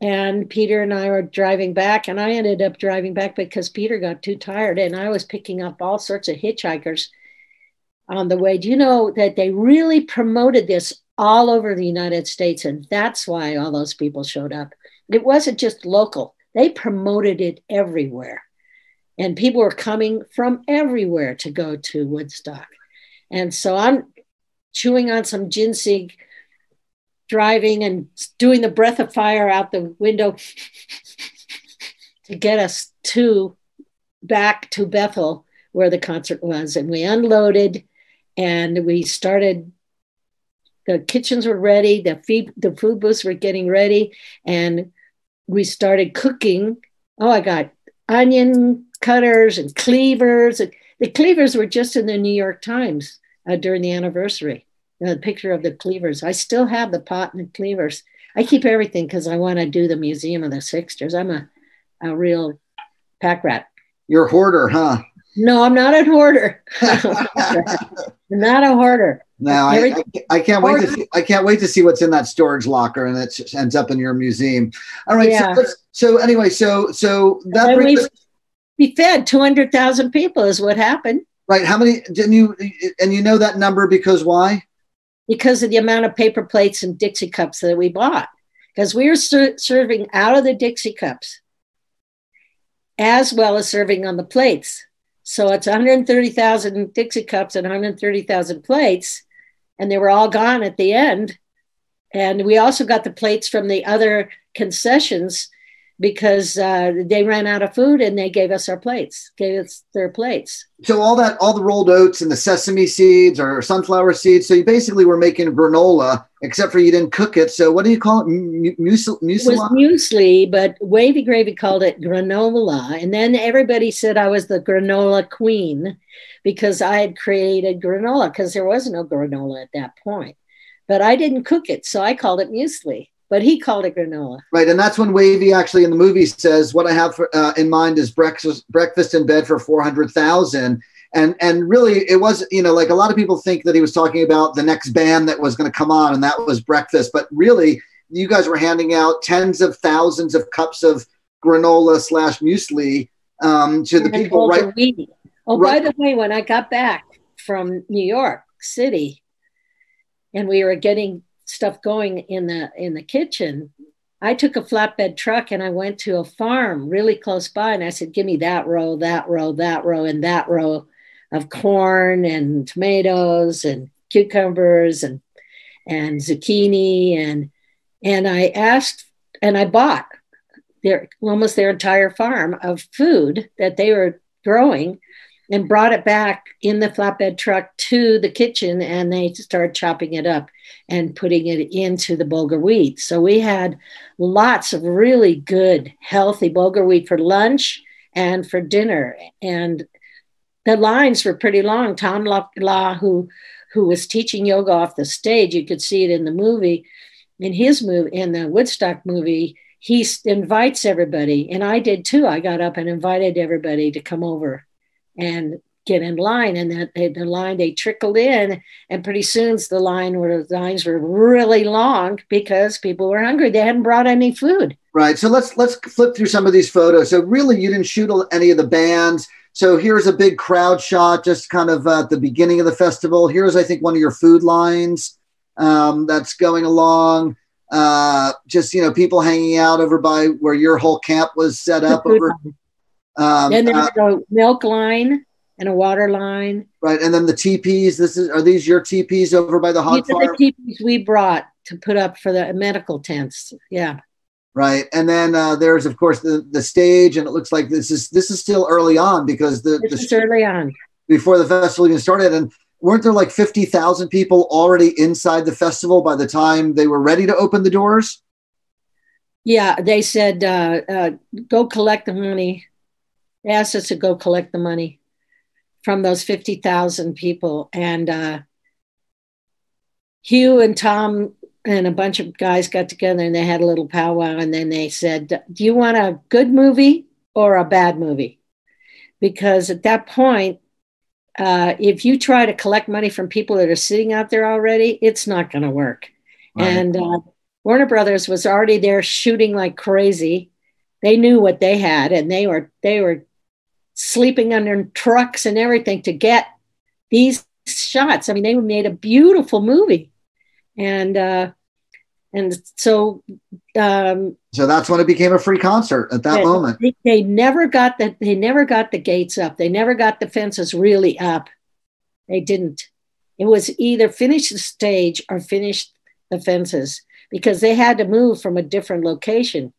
And Peter and I were driving back, and I ended up driving back because Peter got too tired, and I was picking up all sorts of hitchhikers on the way. Do you know that they really promoted this all over the United States? And that's why all those people showed up. It wasn't just local, they promoted it everywhere. And people were coming from everywhere to go to Woodstock. And so I'm chewing on some ginseng, driving and doing the breath of fire out the window to get us to back to Bethel where the concert was. And we unloaded and we started the kitchens were ready the feed the food booths were getting ready and we started cooking. Oh i got onion cutters and cleavers. The cleavers were just in the new york times uh, during the anniversary the picture of the cleavers. I still have the pot and the cleavers. I keep everything because i want to do the museum of the sixters. I'm a, a real pack rat. You're a hoarder huh no, I'm not a hoarder. not a hoarder. No, I, I, I, can't wait to see, I can't wait to see what's in that storage locker and it ends up in your museum. All right. Yeah. So, so, anyway, so so that brings we, we fed two hundred thousand people is what happened. Right. How many? Didn't you? And you know that number because why? Because of the amount of paper plates and Dixie cups that we bought. Because we were ser- serving out of the Dixie cups, as well as serving on the plates. So it's 130,000 Dixie cups and 130,000 plates, and they were all gone at the end. And we also got the plates from the other concessions because uh, they ran out of food and they gave us our plates, gave us their plates. So all that, all the rolled oats and the sesame seeds or sunflower seeds. So you basically were making granola, except for you didn't cook it. So what do you call it? Muesli? It was muesli, but Wavy Gravy called it granola. And then everybody said I was the granola queen because I had created granola because there was no granola at that point. But I didn't cook it, so I called it muesli but he called it granola. Right, and that's when Wavy actually in the movie says, "What I have for, uh, in mind is breakfast breakfast in bed for four hundred thousand. And and really, it was you know like a lot of people think that he was talking about the next band that was going to come on, and that was breakfast. But really, you guys were handing out tens of thousands of cups of granola slash muesli um, to the and people. Right. Oh, right. by the way, when I got back from New York City, and we were getting stuff going in the in the kitchen i took a flatbed truck and i went to a farm really close by and i said give me that row that row that row and that row of corn and tomatoes and cucumbers and and zucchini and and i asked and i bought their almost their entire farm of food that they were growing and brought it back in the flatbed truck to the kitchen and they started chopping it up and putting it into the bulgur wheat. So we had lots of really good, healthy bulgur wheat for lunch and for dinner. And the lines were pretty long. Tom Law, who, who was teaching yoga off the stage, you could see it in the movie, in his movie, in the Woodstock movie, he invites everybody. And I did too. I got up and invited everybody to come over and get in line. And that the line they trickled in and pretty soon the line where the lines were really long because people were hungry. They hadn't brought any food. Right. So let's let's flip through some of these photos. So really you didn't shoot any of the bands. So here's a big crowd shot just kind of at the beginning of the festival. Here's i think one of your food lines um, that's going along. Uh, just you know people hanging out over by where your whole camp was set up over um, and there's uh, a milk line and a water line. Right, and then the teepees. This is are these your teepees over by the hot These farm? are the teepees we brought to put up for the medical tents. Yeah. Right, and then uh, there's of course the the stage, and it looks like this is this is still early on because the this the, is early on before the festival even started, and weren't there like fifty thousand people already inside the festival by the time they were ready to open the doors? Yeah, they said uh, uh, go collect the money. Asked us to go collect the money from those 50,000 people. And uh, Hugh and Tom and a bunch of guys got together and they had a little powwow. And then they said, Do you want a good movie or a bad movie? Because at that point, uh, if you try to collect money from people that are sitting out there already, it's not going to work. Right. And uh, Warner Brothers was already there shooting like crazy. They knew what they had, and they were they were sleeping under trucks and everything to get these shots. I mean, they made a beautiful movie, and uh, and so um, so that's when it became a free concert at that they, moment. They, they never got the they never got the gates up. They never got the fences really up. They didn't. It was either finish the stage or finish the fences because they had to move from a different location.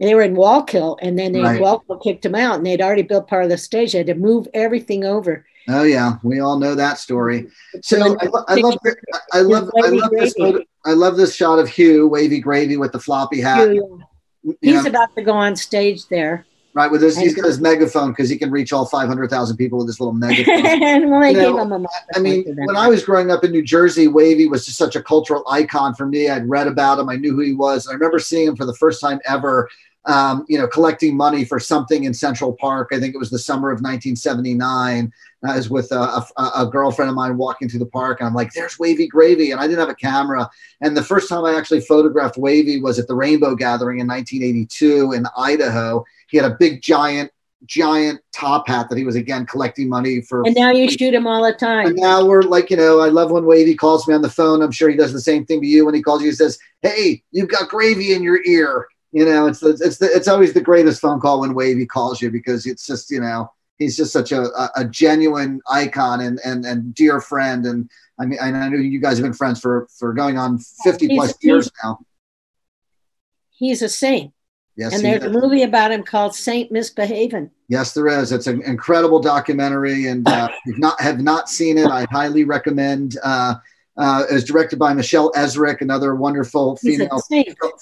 They were in Wallkill, and then they right. Wallkill kicked them out, and they'd already built part of the stage. They had to move everything over. Oh yeah, we all know that story. So I, I love, I love, I love this. Photo, I love this shot of Hugh, wavy gravy with the floppy hat. Hugh, yeah. He's about to go on stage there. Right with this, he's got his megaphone because he can reach all 500,000 people with this little megaphone. well, I, know, him a I mean, when I was growing up in New Jersey, Wavy was just such a cultural icon for me. I'd read about him, I knew who he was. I remember seeing him for the first time ever um, you know, collecting money for something in Central Park. I think it was the summer of 1979. I was with a, a, a, girlfriend of mine walking through the park, and I'm like, "There's Wavy Gravy," and I didn't have a camera. And the first time I actually photographed Wavy was at the Rainbow Gathering in 1982 in Idaho. He had a big, giant giant top hat that he was again collecting money for. And now you shoot him all the time. And now we're like, you know, I love when Wavy calls me on the phone. I'm sure he does the same thing to you when he calls you. He says, "Hey, you've got gravy in your ear." You know, it's the, it's the, it's always the greatest phone call when Wavy calls you because it's just you know he's just such a, a, a genuine icon and, and and dear friend and I mean I know you guys have been friends for for going on fifty he's, plus years now. He's a saint. Yes, and there's a movie about him called Saint Misbehaving. Yes, there is. It's an incredible documentary, and uh, if not have not seen it, I highly recommend. Uh, uh, it was directed by Michelle Esrick, another wonderful female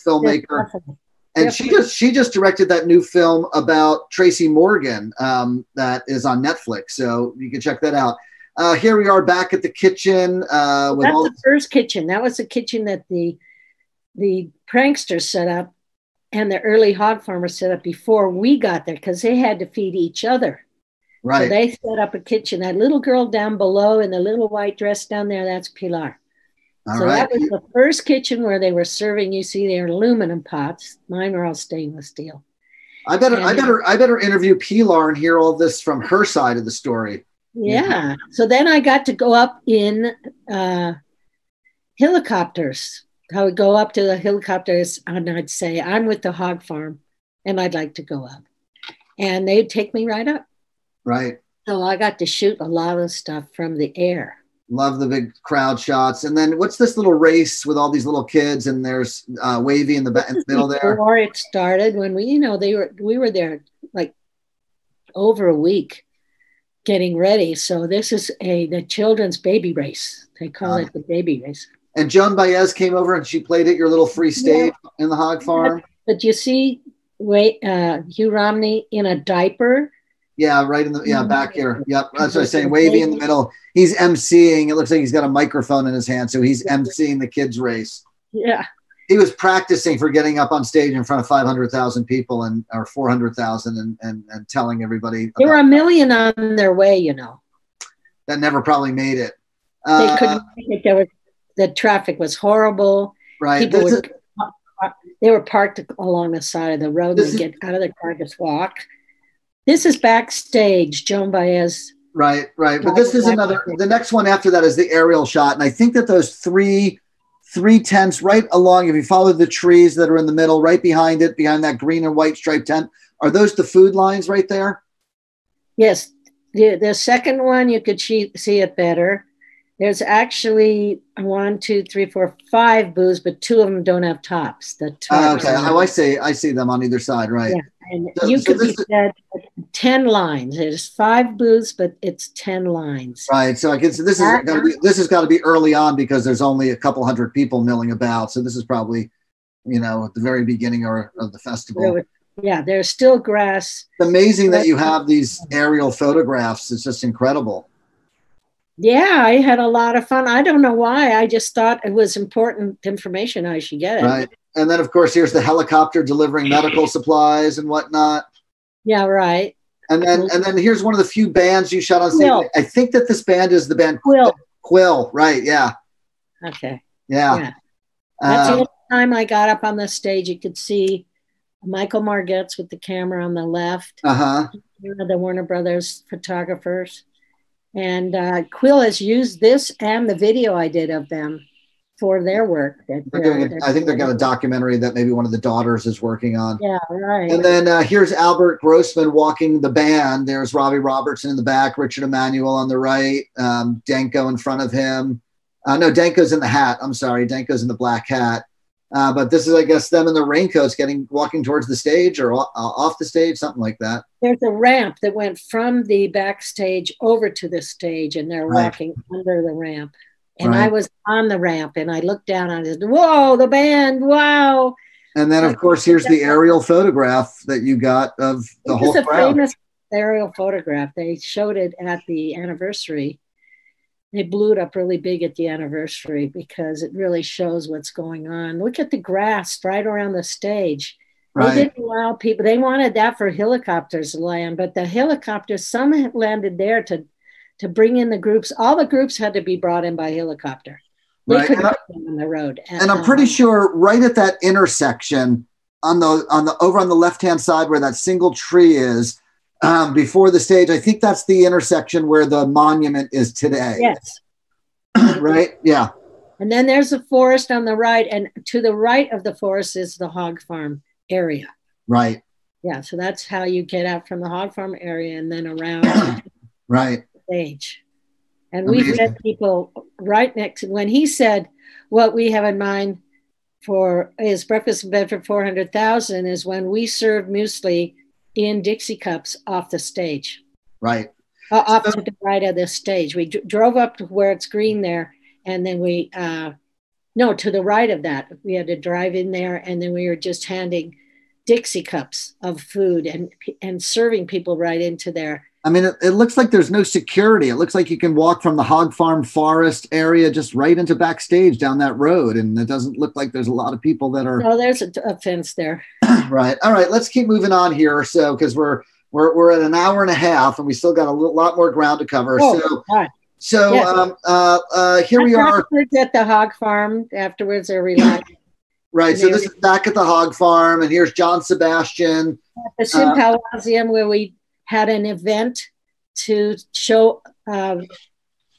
filmmaker and she just she just directed that new film about Tracy Morgan um, that is on Netflix, so you can check that out. Uh, here we are back at the kitchen. Uh, with That's all the first kitchen. That was the kitchen that the the prankster set up, and the early hog farmers set up before we got there because they had to feed each other. Right. So they set up a kitchen. That little girl down below in the little white dress down there, that's Pilar. All so right. that was the first kitchen where they were serving. You see, their aluminum pots. Mine are all stainless steel. I better, and, I better, I better interview Pilar and hear all this from her side of the story. Yeah. So then I got to go up in uh, helicopters. I would go up to the helicopters and I'd say, "I'm with the hog farm, and I'd like to go up," and they'd take me right up. Right. So I got to shoot a lot of stuff from the air. Love the big crowd shots. And then what's this little race with all these little kids and there's uh, Wavy in the, in the middle there? Before it started, when we, you know, they were, we were there like over a week getting ready. So this is a, the children's baby race. They call uh, it the baby race. And Joan Baez came over and she played at your little free stage yeah. in the hog farm. But you see, wait, uh, Hugh Romney in a diaper yeah, right in the yeah back here. Yep, that's what I'm saying. Wavy in the middle. He's emceeing. It looks like he's got a microphone in his hand, so he's emceeing the kids' race. Yeah. He was practicing for getting up on stage in front of 500,000 people and or 400,000 and, and and telling everybody. There were a million on their way, you know. That never probably made it. Uh, they couldn't make it. There was the traffic was horrible. Right. People were, they were parked along the side of the road. They get out of the car, just walk. This is backstage, Joan Baez. Right, right. But this is another. The next one after that is the aerial shot, and I think that those three three tents right along. If you follow the trees that are in the middle, right behind it, behind that green and white striped tent, are those the food lines right there? Yes. The, the second one, you could see, see it better. There's actually one, two, three, four, five booths, but two of them don't have tops. The tops uh, okay. Oh, I see. I see them on either side. Right. Yeah. And so, you so could be said 10 lines. There's five booths, but it's 10 lines. Right. So I guess this is gotta be, this has got to be early on because there's only a couple hundred people milling about. So this is probably, you know, at the very beginning or, of the festival. yeah, there's still grass. It's amazing that you have these aerial photographs. It's just incredible. Yeah, I had a lot of fun. I don't know why. I just thought it was important information. I should get it. Right. And then, of course, here's the helicopter delivering medical supplies and whatnot. Yeah, right. And then and then here's one of the few bands you shot on stage. Quill. I think that this band is the band Quill. Quill, right? Yeah, Okay. yeah. Yeah. That's the Um, only time I got up on the stage. You could see Michael Margetts with the camera on the left, uh huh. one of the Warner Brothers photographers. And uh, Quill has used this and the video I did of them for their work. that They're doing they're- I think they've got a documentary that maybe one of the daughters is working on. Yeah, right. And then uh, here's Albert Grossman walking the band. There's Robbie Robertson in the back, Richard Manuel on the right, um, Danko in front of him. Uh, no, Danko's in the hat. I'm sorry, Danko's in the black hat. Uh, but this is, I guess, them in the raincoats getting walking towards the stage or uh, off the stage, something like that. There's a ramp that went from the backstage over to the stage, and they're Right. walking under the ramp. And I was on the ramp, and I looked down on it. Whoa, the band! Wow, And then, of course, here's the aerial photograph that you got of the whole is a famous aerial photograph. They showed it at the anniversary. They blew it up really big at the anniversary because it really shows what's going on. Look at the grass right around the stage. They didn't allow people, they wanted that for helicopters to land, but the helicopters, some had landed there to, to bring in the groups. All the groups had to be brought in by helicopter. They Right. couldn't And put them on the road. and I'm pretty sure right at that intersection on the on the over on the left hand side where that single tree is um, before the stage. I think that's the intersection where the monument is today. Yes. right. Yeah. And then there's a forest on the right, and to the right of the forest is the hog farm area. Right. Yeah, so that's how you get out from the hog farm area and then around the Right. stage. And we've Amazing. had people right next when he said what we have in mind for is breakfast in bed for 400,000 is when we serve muesli in Dixie cups off the stage, Right. uh, off So- to the right of the stage. We d- drove up to where it's green there, and then we, uh, no, to the right of that. We had to drive in there, and then we were just handing Dixie cups of food and and serving people right into there. I mean, it, it looks like there's no security. It looks like you can walk from the hog farm forest area just right into backstage down that road, and it doesn't look like there's a lot of people that are Oh, there's a, a fence there. right. All right, let's keep moving on here. So, because we're we're we're at an hour and a half, and we still got a little, lot more ground to cover. Oh, so, right. so Yes. um, uh, uh, here we are. At the hog farm. Afterwards, they're. Right. So this is back at the hog farm, and here's John Sebastian. At the symposium where we had an event to show uh,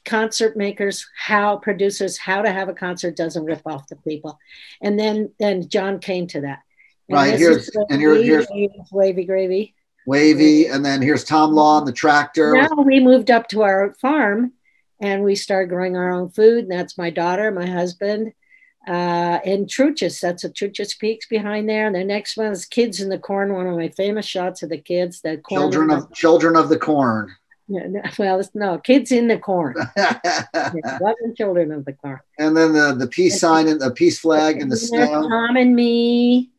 concert makers how producers how to have a concert doesn't rip off the people. And then then john came to that. And Right, here's- and here- here's- wavy gravy. Wavy, and then here's Tom Law on the tractor. now we moved up to our farm and we started growing our own food and that's my daughter my husband uh, and Truchas, that's a Truchas Peaks behind there. And the next one is Kids in the Corn, one of my famous shots of the kids. The corn Children of Children of the Corn. No, no, well, it's, no, kids in the corn. Wasn't children of the corn. and then the the peace sign and the peace flag in the And there's snow. Tom and me,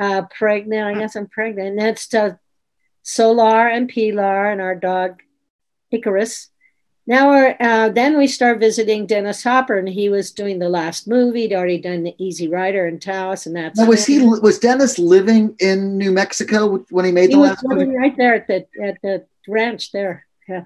uh, pregnant. I guess I'm pregnant. And that's to Solar and Pilar and our dog Icarus. Now we're uh, then we start visiting Dennis Hopper, and he was doing the last movie. He'd already done the Easy Rider and Taos, and that's Now, was he was Dennis living in New Mexico when he made He the last movie? right there at the at the ranch there. Yeah.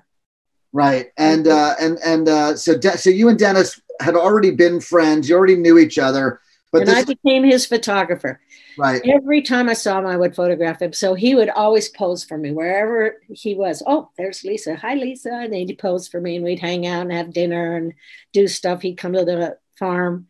Right, and uh, and and uh, so De- so you and Dennis had already been friends. You already knew each other, but and I became his photographer. Right, Every time I saw him, I would photograph him. So he would always pose for me wherever he was. Oh, there's Lisa. Hi, Lisa. And he'd pose for me, and we'd hang out and have dinner and do stuff. He'd come to the farm.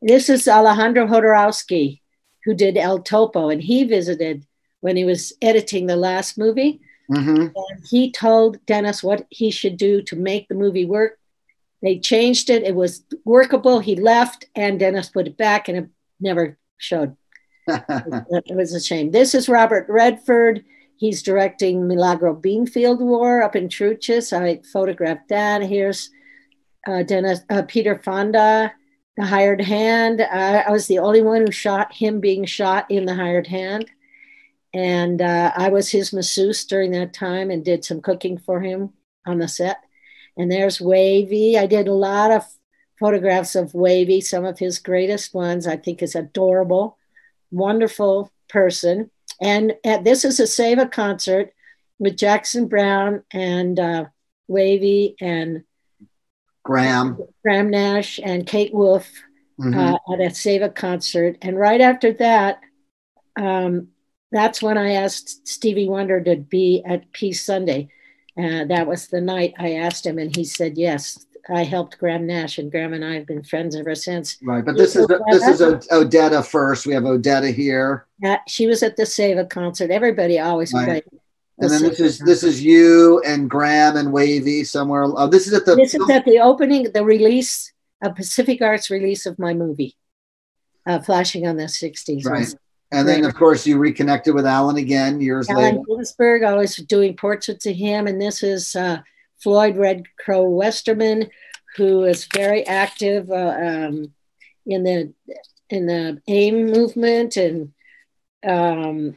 This is Alejandro Jodorowsky, who did El Topo, and he visited when he was editing the last movie. hmm And he told Dennis what he should do to make the movie work. They changed it. It was workable. He left, and Dennis put it back, and it never showed. It was a shame. This is Robert Redford. He's directing Milagro Beanfield War up in Truchas. I photographed that. Here's uh, Dennis uh, Peter Fonda, the hired hand. I, I was the only one who shot him being shot in the hired hand, and uh, I was his masseuse during that time and did some cooking for him on the set. And there's Wavy. I did a lot of photographs of Wavy. Some of his greatest ones I think is adorable wonderful person. And uh, this is a Seva concert with Jackson Browne and uh, Wavy and Graham, Graham Nash and Kate Wolf mm-hmm. uh, at a Seva concert. And right after that, um, that's when I asked Stevie Wonder to be at Peace Sunday. Uh, that was the night I asked him, and he said yes. I helped Graham Nash, and Graham and I have been friends ever since. Right, but this is this is Odetta first. We have Odetta here. Yeah, she was at the Seva concert. Everybody always right. played. And then this is this is you and Graham and Wavy somewhere. Oh, this is at the. This is at the opening, the release, a Pacific Arts release of my movie, uh, flashing on the '60s. Right. And then, of course, you reconnected with Alan again years Allen later. Ginsberg, I was doing portraits of him. And this is uh, Floyd Red Crow Westerman, who is very active uh, um, in the in the AIM movement. And um,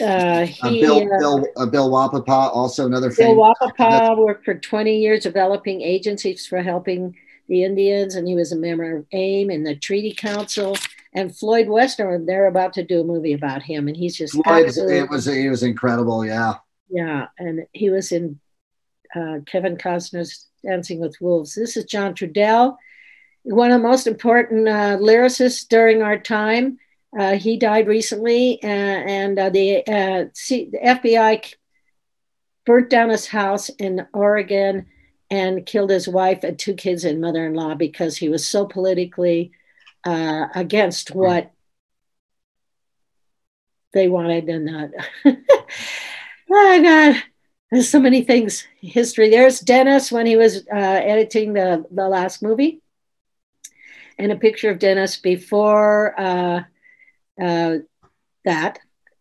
uh, he, uh, Bill, uh, Bill, uh, Bill Wapepah, also another Bill Wapepah worked for 20 years developing agencies for helping the Indians, and he was a member of AIM and the Treaty Council and Floyd Westerman, they're about to do a movie about him, and he's just Floyd, it was he was incredible, yeah, yeah, and he was in uh, Kevin Costner's Dancing with Wolves. This is John Trudell, one of the most important uh, lyricists during our time. Uh, he died recently, uh, and uh, the, uh, C- the FBI burnt down his house in Oregon and killed his wife and two kids and mother-in-law because he was so politically uh, against what they wanted. And uh, oh God, there's so many things. History. There's Dennis when he was uh, editing the the last movie, and a picture of Dennis before uh, uh, that.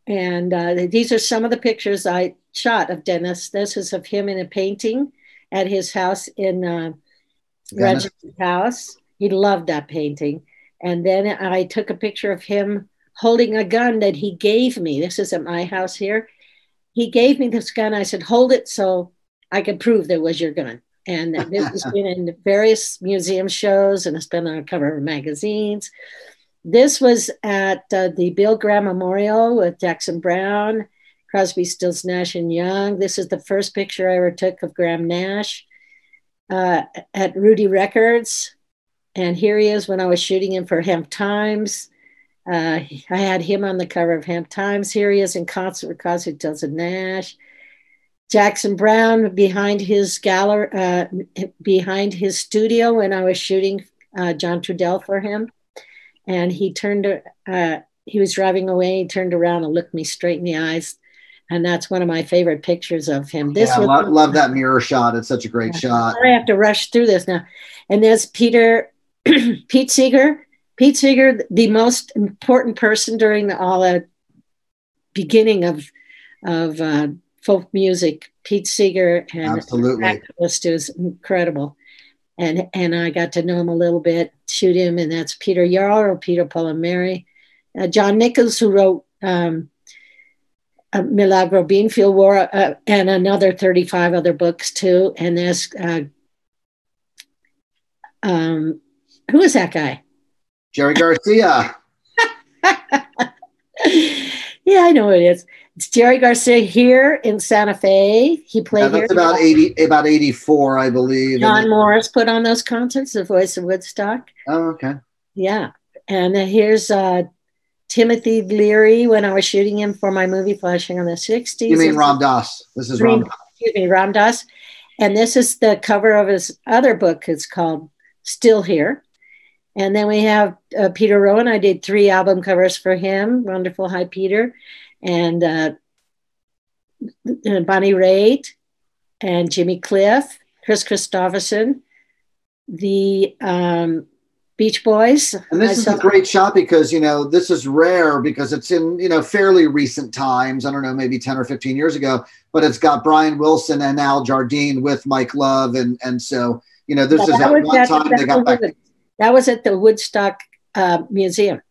And uh, these are some of the pictures I shot of Dennis. This is of him in a painting at his house in uh, Reginald's house. He loved that painting. And then I took a picture of him holding a gun that he gave me. This is at my house here. He gave me this gun. I said, hold it so I could prove there was your gun. And this has been in various museum shows and it's been on a cover of magazines. This was at uh, the Bill Graham Memorial with Jackson Browne, Crosby, Stills, Nash, and Young. This is the first picture I ever took of Graham Nash uh, at Rudy Records and here he is when I was shooting him for Hemp Times. Uh, I had him on the cover of Hemp Times. Here he is in concert with Stills and Nash. Jackson Browne behind his gallery, uh, behind his studio when I was shooting uh, John Trudell for him, and he turned. Uh, he was driving away. He turned around and looked me straight in the eyes, and that's one of my favorite pictures of him. This yeah, love, love, that mirror shot. It's such a great shot. I have to rush through this now, and there's Peter Pete Seeger, Pete Seeger, the most important person during the all the beginning of of uh, folk music. Pete Seeger and absolutely was incredible, and and I got to know him a little bit, shoot him, and that's Peter Yarrow or Peter Paul and Mary, uh, John Nichols who wrote. Um, uh, Milagro Beanfield War uh, and another 35 other books too. And there's uh, um, who is that guy? Jerry Garcia. yeah, I know it is. It's Jerry Garcia here in Santa Fe. He played yeah, that's here. about eighty, about eighty-four, I believe. John Morris put on those concerts, the voice of Woodstock. Oh, okay. Yeah, and here's uh, Timothy Leary when I was shooting him for my movie Flashing on the '60s. You mean Ram Dass? This is Ram. Excuse me, Ram Dass. And this is the cover of his other book. It's called Still Here. And then we have uh, Peter Rowan. I did three album covers for him. Wonderful Hi Peter. And uh, Bonnie Raitt and Jimmy Cliff, Kris Kristofferson, the um, Beach Boys. And this is a great shot because, you know, this is rare because it's in, you know, fairly recent times. I don't know, maybe 10 or 15 years ago, but it's got Brian Wilson and Al Jardine with Mike Love. And, and so, you know, this yeah, is at one time they got back. That was at the Woodstock uh, Museum.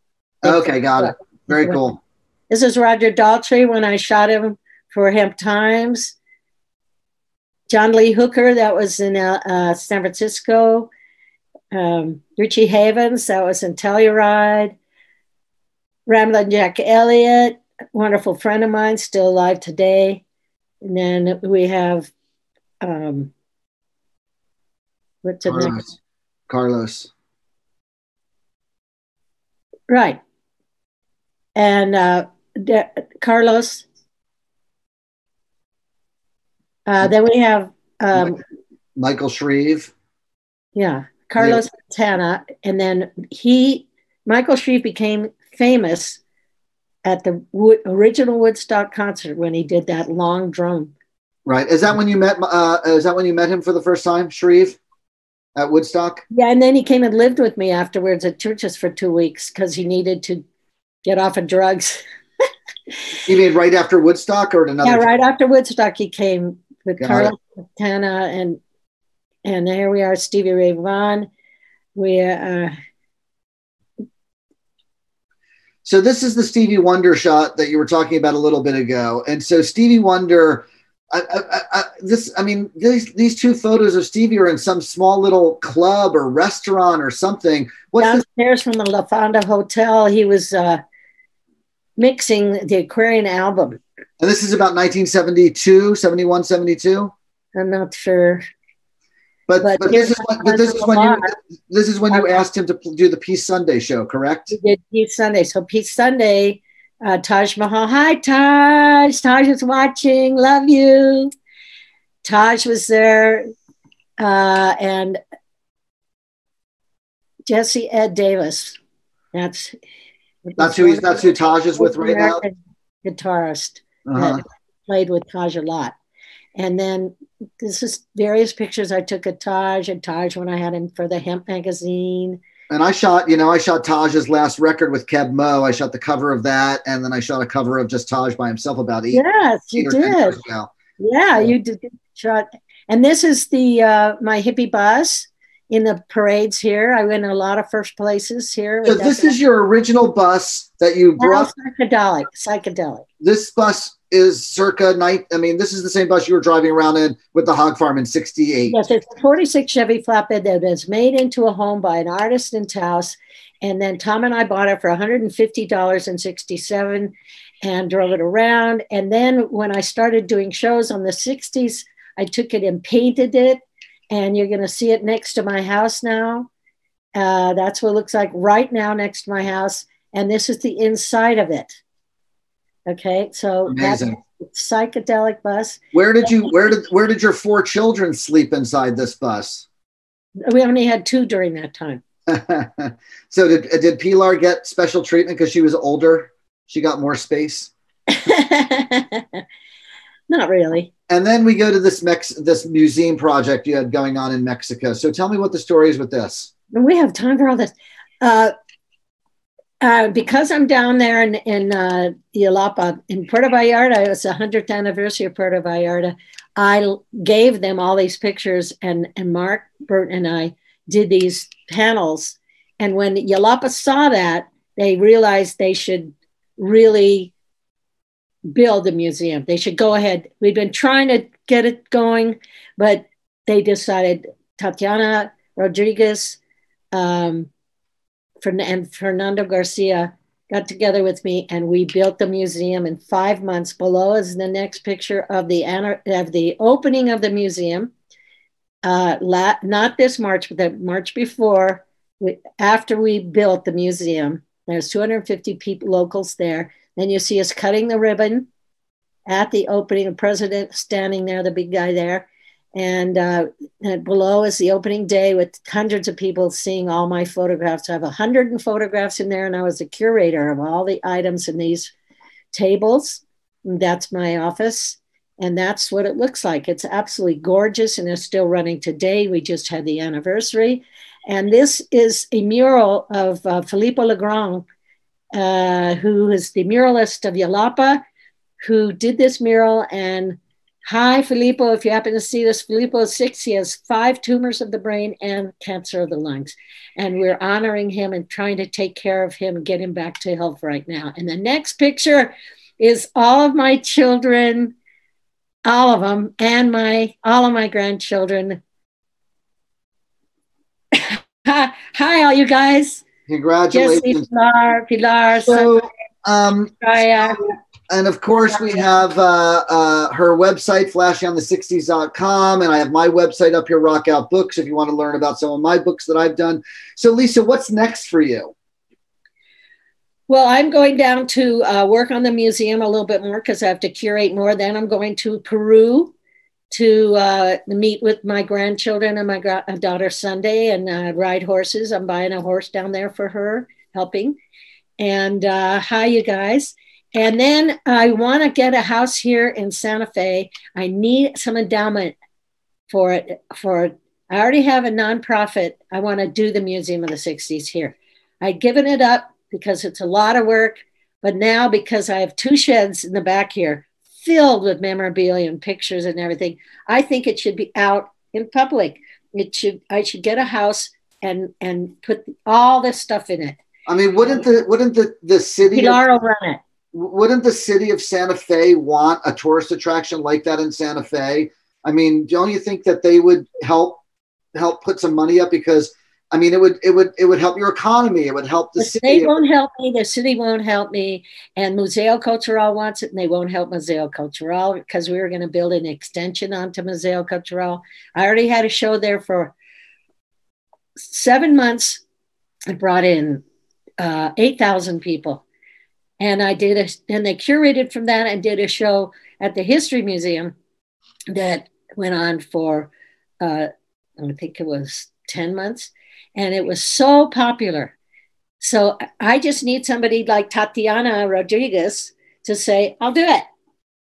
Okay, got it. Very cool. This is Roger Daltrey when I shot him for Hemp Times. John Lee Hooker, that was in uh, uh, San Francisco. Um, Richie Havens, that was in Telluride. Ramblin' Jack Elliott, wonderful friend of mine, still alive today. And then we have, um, what's Carlos. next? Carlos. Right. And uh, De- Carlos. Uh, then we have, um, Michael Shrieve. yeah, Carlos Santana. And then he, Michael Shrieve became famous at the Wood, original Woodstock concert when he did that long drum. Right. Is that when you met? Uh, is that when you met him for the first time, Shrieve, at Woodstock? Yeah, and then he came and lived with me afterwards at Truchas for two weeks because he needed to get off of drugs. You mean right after Woodstock or at another? yeah, right after Woodstock, he came with Got Carlos Santana and and here we are, Stevie Ray Vaughan. We uh, So this is the Stevie Wonder shot that you were talking about a little bit ago, and so Stevie Wonder. I, I, I, this, I mean, these these two photos of Stevie are in some small little club or restaurant or something. What's this? downstairs from the La Fonda Hotel. He was uh, mixing the Aquarian album. And this is about 1972, 71, 72. I'm not sure. But But but, this is when, but this is when you this is when you asked him to do the Peace Sunday show, correct? We did Peace Sunday. So Peace Sunday, uh, Taj Mahal. Hi, Taj. Taj is watching. Love you. Taj was there, uh, and Jesse Ed Davis. That's That's who he's that's who Taj is with right now. Guitarist Uh-huh. that played with Taj a lot. And then this is various pictures I took of Taj and Taj when I had him for the Hemp magazine. And I shot, you know, I shot Taj's last record with Keb Mo. I shot the cover of that, and then I shot a cover of just Taj by himself about eight, Yes, you or 10 did. ago. Yeah, you did shot. And this is the uh, my hippie bus in the parades here. I went in a lot of first places here. So this is your original bus that you Now brought. psychedelic, psychedelic. This bus is circa night. I mean, this is the same bus you were driving around in with the hog farm in '68. Yes, it's a 46 Chevy flatbed that was made into a home by an artist in Taos. And then Tom and I bought it for $150.67 and drove it around. And then when I started doing shows on the 60s, I took it and painted it. And you're going to see it next to my house now. Uh, that's what it looks like right now next to my house. And this is the inside of it. Okay, so Amazing. psychedelic bus. Where did you? Where did? Where did your four children sleep inside this bus? We only had two during that time. so did did Pilar get special treatment because she was older? She got more space. Not really. And then we go to this Mex this museum project you had going on in Mexico. So tell me what the story is with this. We have time for all this. Uh, uh, because I'm down there in, in uh, Yelapa, in Puerto Vallarta, it was the 100th anniversary of Puerto Vallarta. I gave them all these pictures, and, and Mark Burt and I did these panels. And when Yelapa saw that, they realized they should really build a museum. They should go ahead. We've been trying to get it going, but they decided Tatiana Rodriguez um, and Fernando Garcia got together with me, and we built the museum in five months. Below is the next picture of the of the opening of the museum. Uh, not this March, but the March before. We, after we built the museum, there's 250 people, locals there. Then you see us cutting the ribbon at the opening. The president standing there, the big guy there. And, uh, and below is the opening day with hundreds of people seeing all my photographs. I have a hundred photographs in there, and I was the curator of all the items in these tables. That's my office, and that's what it looks like. It's absolutely gorgeous, and it's still running today. We just had the anniversary, and this is a mural of uh, Filippo Legrand, uh, who is the muralist of Yelapa, who did this mural and Hi, Filippo. If you happen to see this, Filippo is six. He has five tumors of the brain and cancer of the lungs. And we're honoring him and trying to take care of him get him back to health right now. And the next picture is all of my children, all of them, and my all of my grandchildren. Hi, hi, all you guys. Jesse, Congratulations. Pilar, Pilar, So, um, Soraya. And of course, we have uh, uh, her website, flashingonthe60s.com, and I have my website up here, Rockout Books, if you want to learn about some of my books that I've done. So, Lisa, what's next for you? Well, I'm going down to uh, work on the museum a little bit more because I have to curate more. Then I'm going to Peru to uh, meet with my grandchildren and my gra- daughter Sunday and uh, ride horses. I'm buying a horse down there for her, helping. And uh, hi, you guys. And then I want to get a house here in Santa Fe. I need some endowment for it. For I already have a nonprofit. I want to do the Museum of the 60s here. I'd given it up because it's a lot of work, but now because I have two sheds in the back here filled with memorabilia and pictures and everything, I think it should be out in public. It should I should get a house and and put all this stuff in it. I mean, wouldn't the wouldn't the the city Pilar will run it wouldn't the city of Santa Fe want a tourist attraction like that in Santa Fe? I mean, don't you think that they would help help put some money up because I mean, it would it would it would help your economy. It would help the, the city. They won't help me. The city won't help me. And Museo Cultural wants it, and they won't help Museo Cultural because we were going to build an extension onto Museo Cultural. I already had a show there for seven months. It brought in uh, eight thousand people and I did a, and they curated from that and did a show at the History Museum that went on for, uh, I think it was 10 months. And it was so popular. So I just need somebody like Tatiana Rodriguez to say, I'll do it.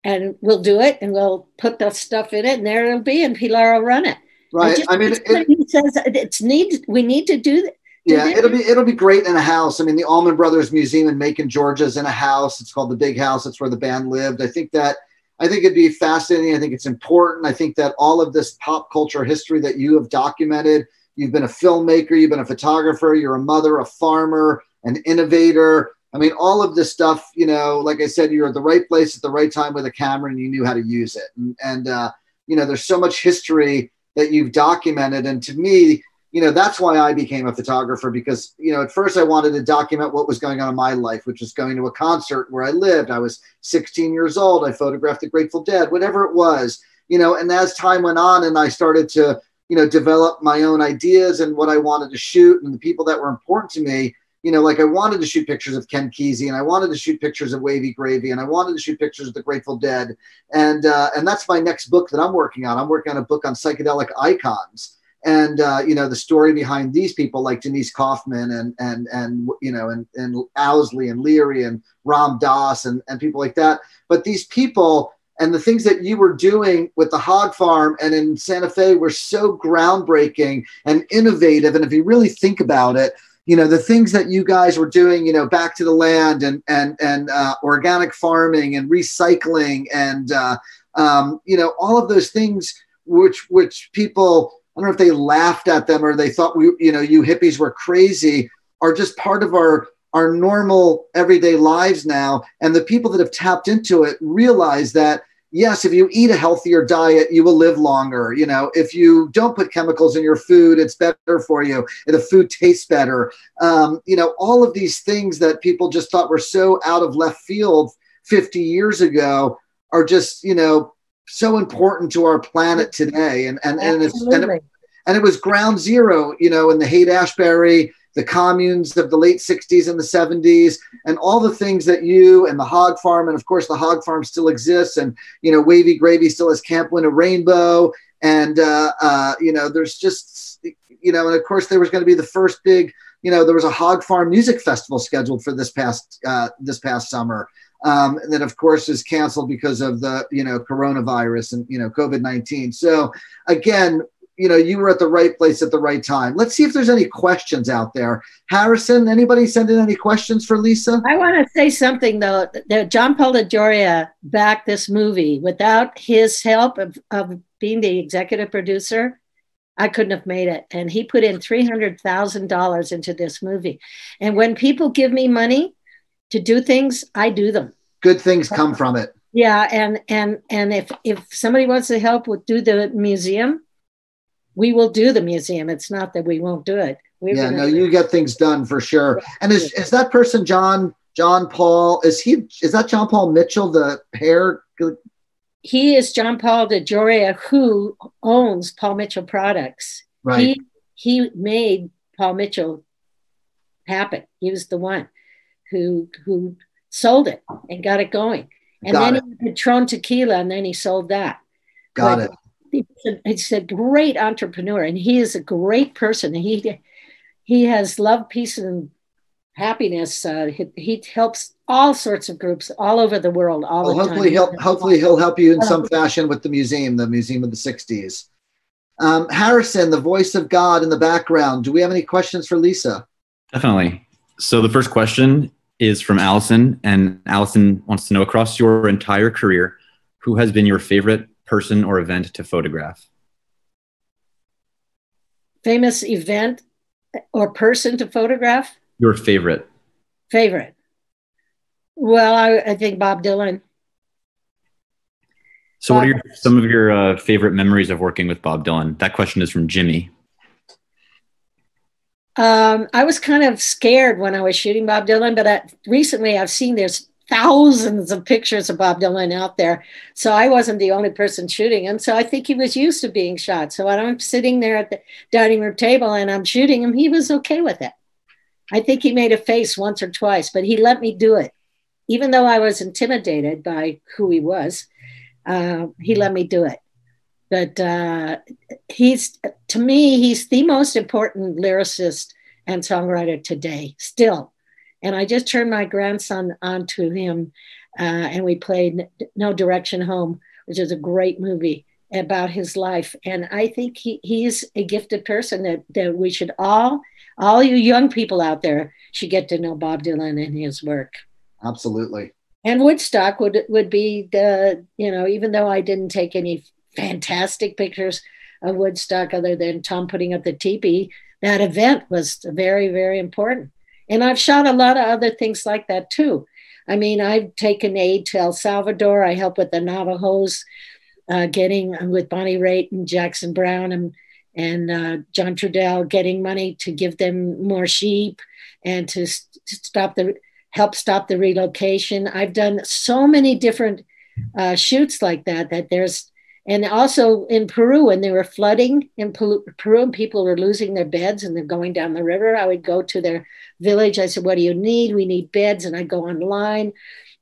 And we'll do it and we'll put the stuff in it and there it'll be and Pilar will run it. Right. I, I mean, it, he says it's need, we need to do yeah, it'll be it'll be great in a house. I mean, the Allman Brothers Museum in Macon, Georgia, is in a house. It's called the Big House. That's where the band lived. I think that I think it'd be fascinating. I think it's important. I think that all of this pop culture history that you have documented. You've been a filmmaker. You've been a photographer. You're a mother, a farmer, an innovator. I mean, all of this stuff. You know, like I said, you're at the right place at the right time with a camera, and you knew how to use it. And, and uh, you know, there's so much history that you've documented. And to me, you know that's why i became a photographer because you know at first i wanted to document what was going on in my life which was going to a concert where i lived. I was 16 years old. I photographed the grateful dead whatever it was you know and as time went on and i started to you know develop my own ideas and what i wanted to shoot and the people that were important to me you know like i wanted to shoot pictures of ken kesey and i wanted to shoot pictures of wavy gravy and i wanted to shoot pictures of the grateful dead. And uh, and that's my next book that i'm working on. I'm working on a book on psychedelic icons and uh, you know the story behind these people like Denise Kaufman and and and you know and and Owsley and Leary and Ram Dass and and people like that. But these people and the things that you were doing with the hog farm and in Santa Fe were so groundbreaking and innovative. And if you really think about it, you know the things that you guys were doing, you know, back to the land and and and uh, organic farming and recycling and uh, um, you know all of those things which which people don't know if they laughed at them or they thought we, you know, you hippies were crazy, are just part of our our normal everyday lives now. And the people that have tapped into it realize that yes, if you eat a healthier diet, you will live longer. You know, if you don't put chemicals in your food, it's better for you. The food tastes better. Um, you know, all of these things that people just thought were so out of left field 50 years ago are just, you know, so important to our planet today. And and and, it's, and, it, and it was ground zero, you know, in the Haight Ashbury, the communes of the late 60s and the 70s, and all the things that you and the hog farm, and of course the hog farm still exists, and you know, Wavy Gravy still has Camp Winnarainbow, and uh, uh, you know, there's just you know, and of course there was going to be the first big, you know, there was a hog farm music festival scheduled for this past uh, this past summer um, and then of course is canceled because of the you know coronavirus and you know COVID nineteen. So again, you know you were at the right place at the right time. Let's see if there's any questions out there. Harrison, anybody send in any questions for Lisa? I want to say something though. That John Paul DeJoria backed this movie. Without his help of, of being the executive producer, I couldn't have made it. And he put in $300,000 into this movie. And when people give me money, to do things, I do them. Good things come from it. Yeah, and and and if if somebody wants to help with do the museum, we will do the museum. It's not that we won't do it. We're yeah, no, you get things done for sure. And is is that person John John Paul is he is that John Paul Mitchell the hair? He is John Paul DeJoria who owns Paul Mitchell Products. Right. He he made Paul Mitchell happen. He was the one who who sold it and got it going. And Got then it. he had Patron Tequila, and then he sold that. Got But it. He's a, he's a great entrepreneur, and he is a great person. He he has love, peace, and happiness. Uh, he, he helps all sorts of groups all over the world all Well, the hopefully time. he'll hopefully he'll help you in some fashion with the museum, the Museum of the '60s. Um, Harrison, the voice of God in the background. Do we have any questions for Lisa? Definitely. So the first question is from Allison, and Allison wants to know across your entire career, who has been your favorite person or event to photograph? famous event or person to photograph. Your favorite. Favorite. Well, I, I think Bob Dylan. So, what are your, some of your uh, favorite memories of working with Bob Dylan? That question is from Jimmy. Um, I was kind of scared when I was shooting Bob Dylan, but I, recently I've seen there's thousands of pictures of Bob Dylan out there. So I wasn't the only person shooting him. So I think he was used to being shot. So when I'm sitting there at the dining room table and I'm shooting him, he was okay with it. I think he made a face once or twice, but he let me do it. Even though I was intimidated by who he was, uh, he let me do it. But uh, he's, to me, he's the most important lyricist and songwriter today, still. And I just turned my grandson on to him, uh, and we played No Direction Home, which is a great movie about his life. And I think he, he's a gifted person that, that we should all, all you young people out there, should get to know Bob Dylan and his work. Absolutely. And Woodstock would would be the, you know, even though I didn't take any fantastic pictures of Woodstock other than Tom putting up the teepee, that event was very, very important. And I've shot a lot of other things like that too. I mean, I've taken aid to El Salvador. I helped with the Navajos uh, getting uh, with Bonnie Raitt and Jackson Browne and and uh, John Trudell getting money to give them more sheep and to, st- stop the help stop the relocation. I've done so many different uh, shoots like that that there's and also in Peru when they were flooding in Peru and people were losing their beds and they're going down the river. I would go to their village. I said, "What do you need? We need beds." And I go online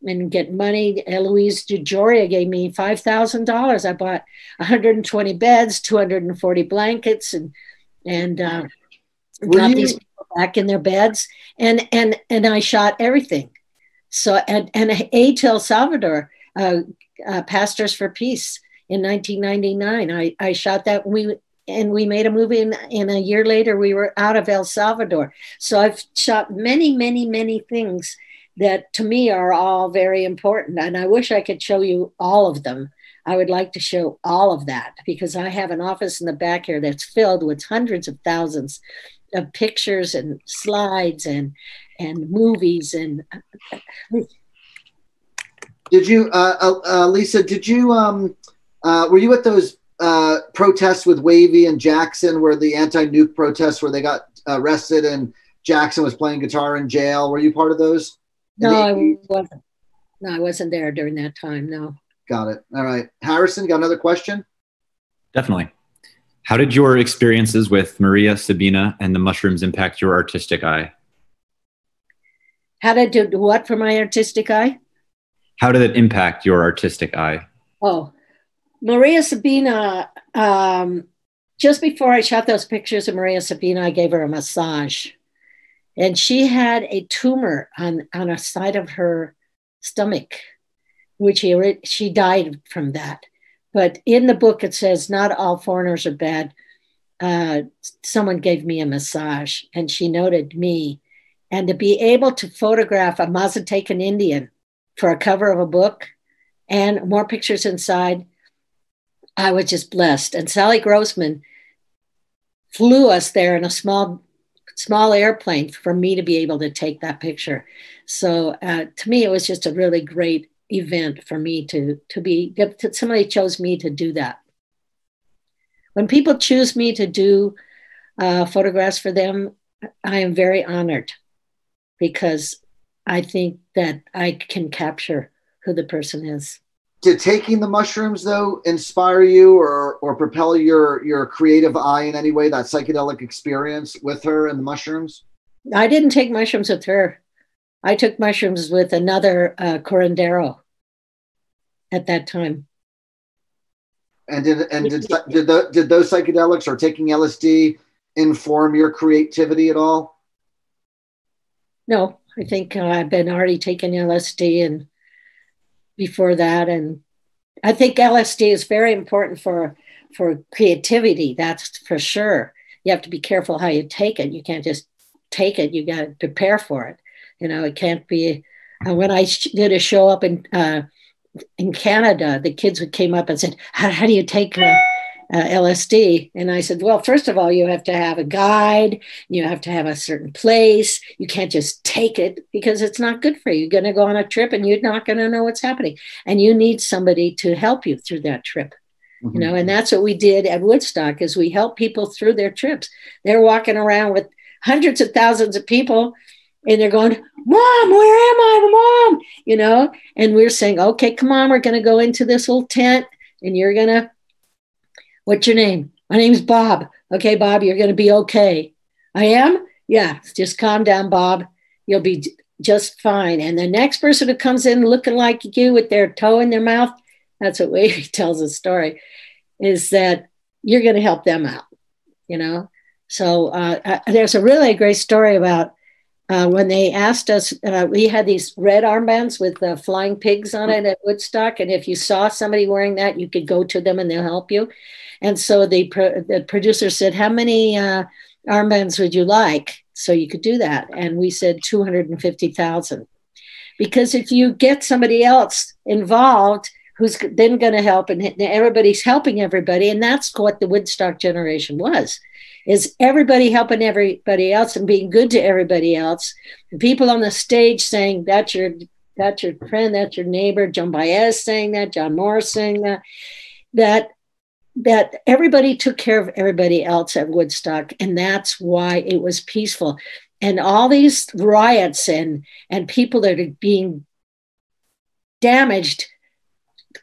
and get money. Eloise DeJoria gave me five thousand dollars. I bought 120 beds, 240 blankets, and and uh, got you- these people back in their beds. And and and I shot everything. So and and aid to El Salvador, uh, uh, Pastors for Peace in 1999. I I shot that. We and we made a movie and, and a year later we were out of el salvador so i've shot many many many things that to me are all very important and i wish i could show you all of them i would like to show all of that because i have an office in the back here that's filled with hundreds of thousands of pictures and slides and and movies and Did you, uh, uh, uh, Lisa? Did you? Um, uh, were you at those uh, protests with Wavy and Jackson, where the anti-nuke protests, where they got arrested and Jackson was playing guitar in jail? Were you part of those? No i wasn't no i wasn't there during that time no Got it. All right, Harrison, got another question? Definitely. How did your experiences with Maria Sabina and the mushrooms impact your artistic eye? how to do what for my artistic eye How did it impact your artistic eye? Oh, Maria Sabina. Um, just before I shot those pictures of Maria Sabina, I gave her a massage, and she had a tumor on on a side of her stomach, which she she died from that. But in the book, it says not all foreigners are bad. Uh, someone gave me a massage, and she noted me, and to be able to photograph a Mazatecan Indian for a cover of a book and more pictures inside. I was just blessed. And Sally Grossman flew us there in a small, small airplane for me to be able to take that picture. So uh, to me, it was just a really great event for me to to be. To, somebody chose me to do that. When people choose me to do uh, photographs for them, I am very honored because I think that I can capture who the person is. Did taking the mushrooms though inspire you or or propel your your creative eye in any way? That psychedelic experience with her and the mushrooms. I didn't take mushrooms with her. I took mushrooms with another uh, curandero at that time. And did and did did, the, did those psychedelics or taking LSD inform your creativity at all? No, I think uh, I've been already taking LSD and before that, and I think LSD is very important for for creativity. That's for sure. You have to be careful how you take it. You can't just take it. You got to prepare for it. You know, it can't be. Uh, when I did a show up in uh, in Canada, the kids would came up and said, "How, how do you take?" Uh, uh, LSD. And I said, well, first of all, you have to have a guide, you have to have a certain place. You can't just take it because it's not good for you. You're going to go on a trip and you're not going to know what's happening. And you need somebody to help you through that trip. Mm-hmm. You know, and that's what we did at Woodstock is we help people through their trips. They're walking around with hundreds of thousands of people and they're going, Mom, where am I? Mom, you know, and we're saying, okay, come on, we're going to go into this little tent and you're going to What's your name? My name's Bob. Okay, Bob, you're going to be okay. I am? Yeah, just calm down, Bob. You'll be just fine. And the next person who comes in looking like you with their toe in their mouth, that's what Wavy tells the story, is that you're going to help them out, you know? So uh, uh, there's a really great story about uh, when they asked us, uh, we had these red armbands with uh, flying pigs on it at Woodstock. And if you saw somebody wearing that, you could go to them and they'll help you. And so the, pro- the producer said, How many uh, armbands would you like? So you could do that. And we said 250,000. Because if you get somebody else involved, who's then going to help and everybody's helping everybody and that's what the woodstock generation was is everybody helping everybody else and being good to everybody else people on the stage saying that's your that's your friend that's your neighbor joan Baez saying that john morris saying that that that everybody took care of everybody else at Woodstock, and that's why it was peaceful. And all these riots and and people that are being damaged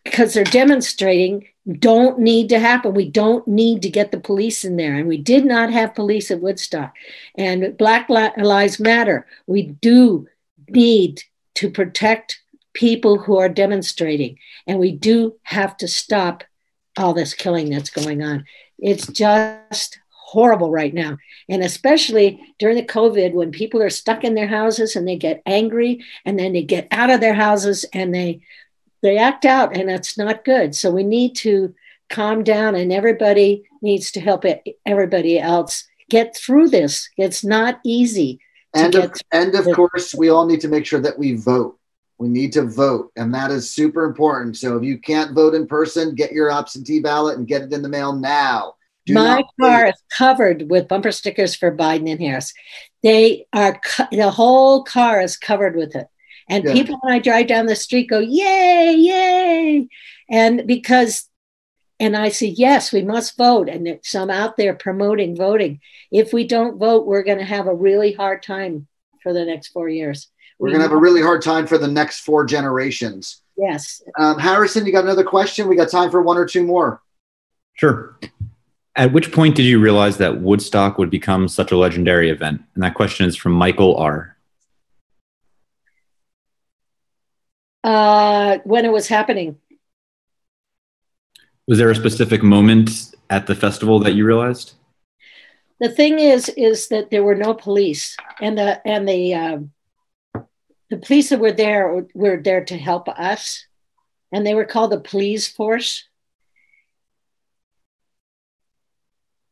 because they're demonstrating don't need to happen. We don't need to get the police in there. And we did not have police at Woodstock. And Black Lives Matter. We do need to protect people who are demonstrating. And we do have to stop all this killing that's going on. It's just horrible right now. And especially during the COVID, when people are stuck in their houses and they get angry and then they get out of their houses and they they act out and that's not good. So we need to calm down and everybody needs to help everybody else get through this. It's not easy. And of, and of course, we all need to make sure that we vote we need to vote, and that is super important. So if you can't vote in person, get your absentee ballot and get it in the mail now. Do My car is covered with bumper stickers for Biden and Harris. They are the whole car is covered with it. And yeah. people when I drive down the street go, "Yay, yay!" And because and I say, yes, we must vote. And so I'm out there promoting voting. If we don't vote, we're going to have a really hard time for the next four years. We're going to have a really hard time for the next four generations. Yes. Um, Harrison, you got another question? We got time for one or two more. Sure. At which point did you realize that Woodstock would become such a legendary event? And that question is from Michael R. Uh, when it was happening. Was there a specific moment at the festival that you realized? The thing is, is that there were no police, and the and the uh, the police that were there were there to help us, and they were called the Please Force.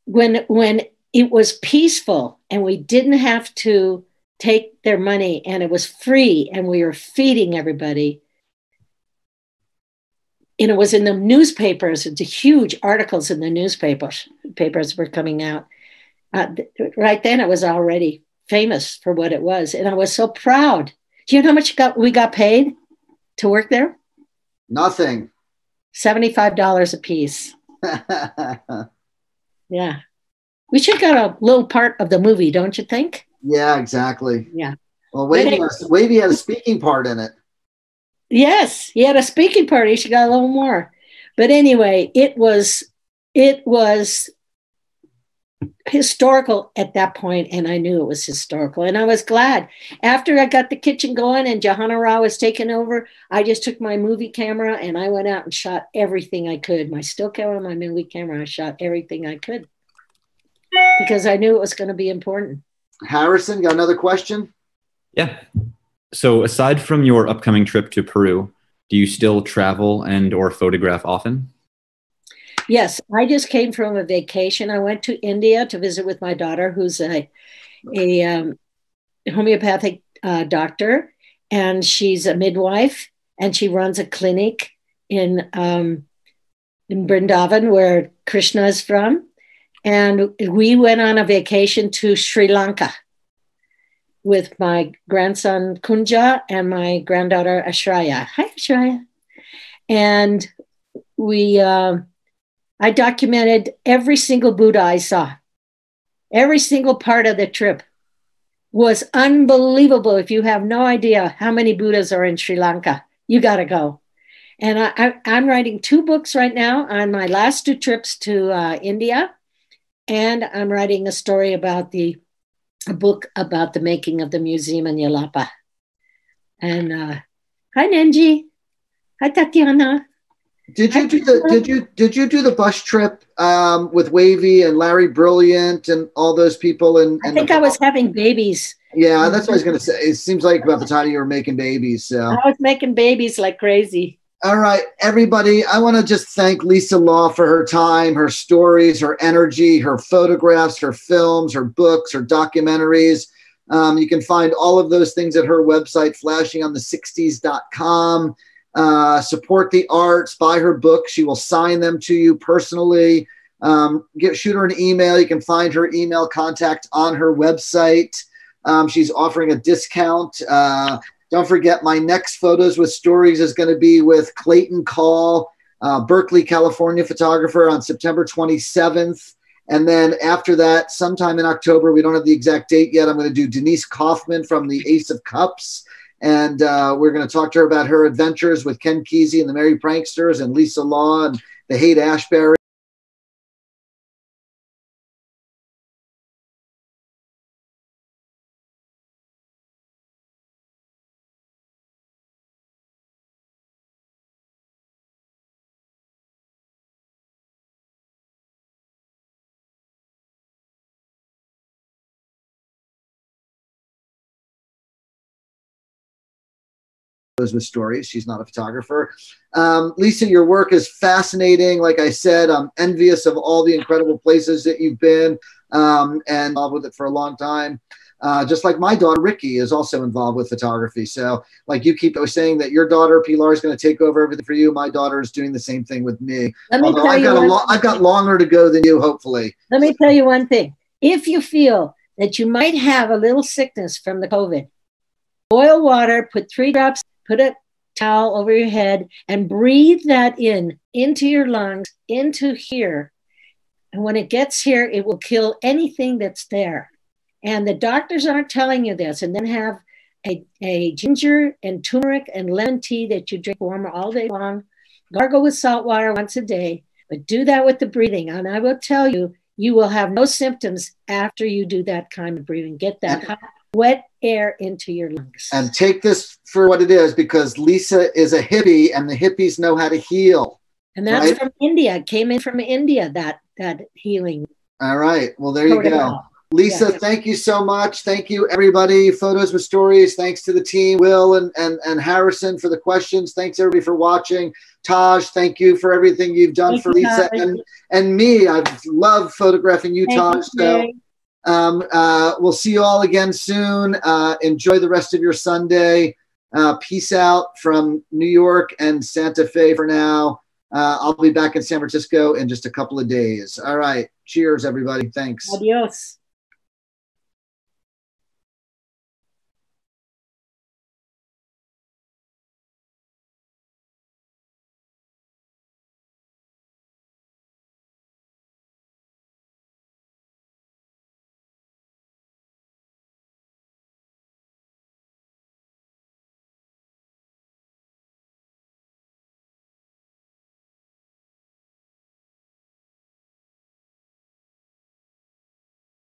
When when it was peaceful and we didn't have to take their money and it was free and we were feeding everybody and it was in the newspapers it's huge articles in the newspapers papers were coming out uh, right then it was already famous for what it was and i was so proud do you know how much got, we got paid to work there? Nothing. $75 a piece. yeah. We should got a little part of the movie, don't you think? Yeah, exactly. Yeah. Well, Wavy, Wavy had a speaking part in it. Yes, he had a speaking part. He should got a little more. But anyway, it was it was historical at that point, and I knew it was historical, and I was glad. After I got the kitchen going and Johanna Rao was taking over, I just took my movie camera and I went out and shot everything I could. My still camera, my movie camera, I shot everything I could because I knew it was going to be important. Harrison, got another question? Yeah. So aside from your upcoming trip to Peru, do you still travel and or photograph often? Yes, I just came from a vacation. I went to India to visit with my daughter, who's a, a um, homeopathic uh, doctor, and she's a midwife, and she runs a clinic in um, in Brindavan, where Krishna is from. And we went on a vacation to Sri Lanka with my grandson Kunja and my granddaughter Ashraya. Hi, Ashraya. And we, uh, I documented every single Buddha I saw. Every single part of the trip was unbelievable. If you have no idea how many Buddhas are in Sri Lanka, you got to go. And I, am writing two books right now on my last two trips to uh, India. And I'm writing a story about the a book about the making of the museum in Yelapa. And uh, hi, Nenji. Hi, Tatiana. Did you do the did you did you do the bus trip um, with Wavy and Larry Brilliant and all those people? And, and I think the, I was having babies. Yeah, that's what I was going to say. It seems like about the time you were making babies. So I was making babies like crazy. All right, everybody. I want to just thank Lisa Law for her time, her stories, her energy, her photographs, her films, her books, her documentaries. Um, you can find all of those things at her website, flashingonthe60s.com. Uh, support the arts, buy her books. She will sign them to you personally. Um, get, shoot her an email. You can find her email contact on her website. Um, she's offering a discount. Uh, don't forget, my next photos with stories is going to be with Clayton Call, uh, Berkeley, California photographer on September 27th. And then after that, sometime in October, we don't have the exact date yet. I'm going to do Denise Kaufman from the Ace of Cups. And uh, we're going to talk to her about her adventures with Ken Kesey and the Merry Pranksters and Lisa Law and the Haight Ashbury. With stories. She's not a photographer. Um, Lisa, your work is fascinating. Like I said, I'm envious of all the incredible places that you've been um, and involved with it for a long time. Uh, just like my daughter Ricky is also involved with photography. So, like you keep saying that your daughter Pilar is going to take over everything for you. My daughter is doing the same thing with me. Let me Although I've got, lo- I've got longer to go than you, hopefully. Let me tell you one thing. If you feel that you might have a little sickness from the COVID, boil water, put three drops put a towel over your head and breathe that in into your lungs, into here. And when it gets here, it will kill anything that's there. And the doctors aren't telling you this. And then have a, a ginger and turmeric and lemon tea that you drink warm all day long. Gargle with salt water once a day, but do that with the breathing. And I will tell you, you will have no symptoms after you do that kind of breathing. Get that mm-hmm. hot wet air into your lungs. And take this for what it is because Lisa is a hippie and the hippies know how to heal. And that's right? from India. Came in from India that that healing. All right. Well, there you go. Lisa, yes. thank you so much. Thank you, everybody. Photos with stories. Thanks to the team, Will and, and, and Harrison for the questions. Thanks, everybody, for watching. Taj, thank you for everything you've done thank for Lisa and, and me. I love photographing you, thank Taj. You, so um, uh, we'll see you all again soon. Uh, enjoy the rest of your Sunday. Uh, peace out from New York and Santa Fe for now. Uh, I'll be back in San Francisco in just a couple of days. All right. Cheers, everybody. Thanks. Adios.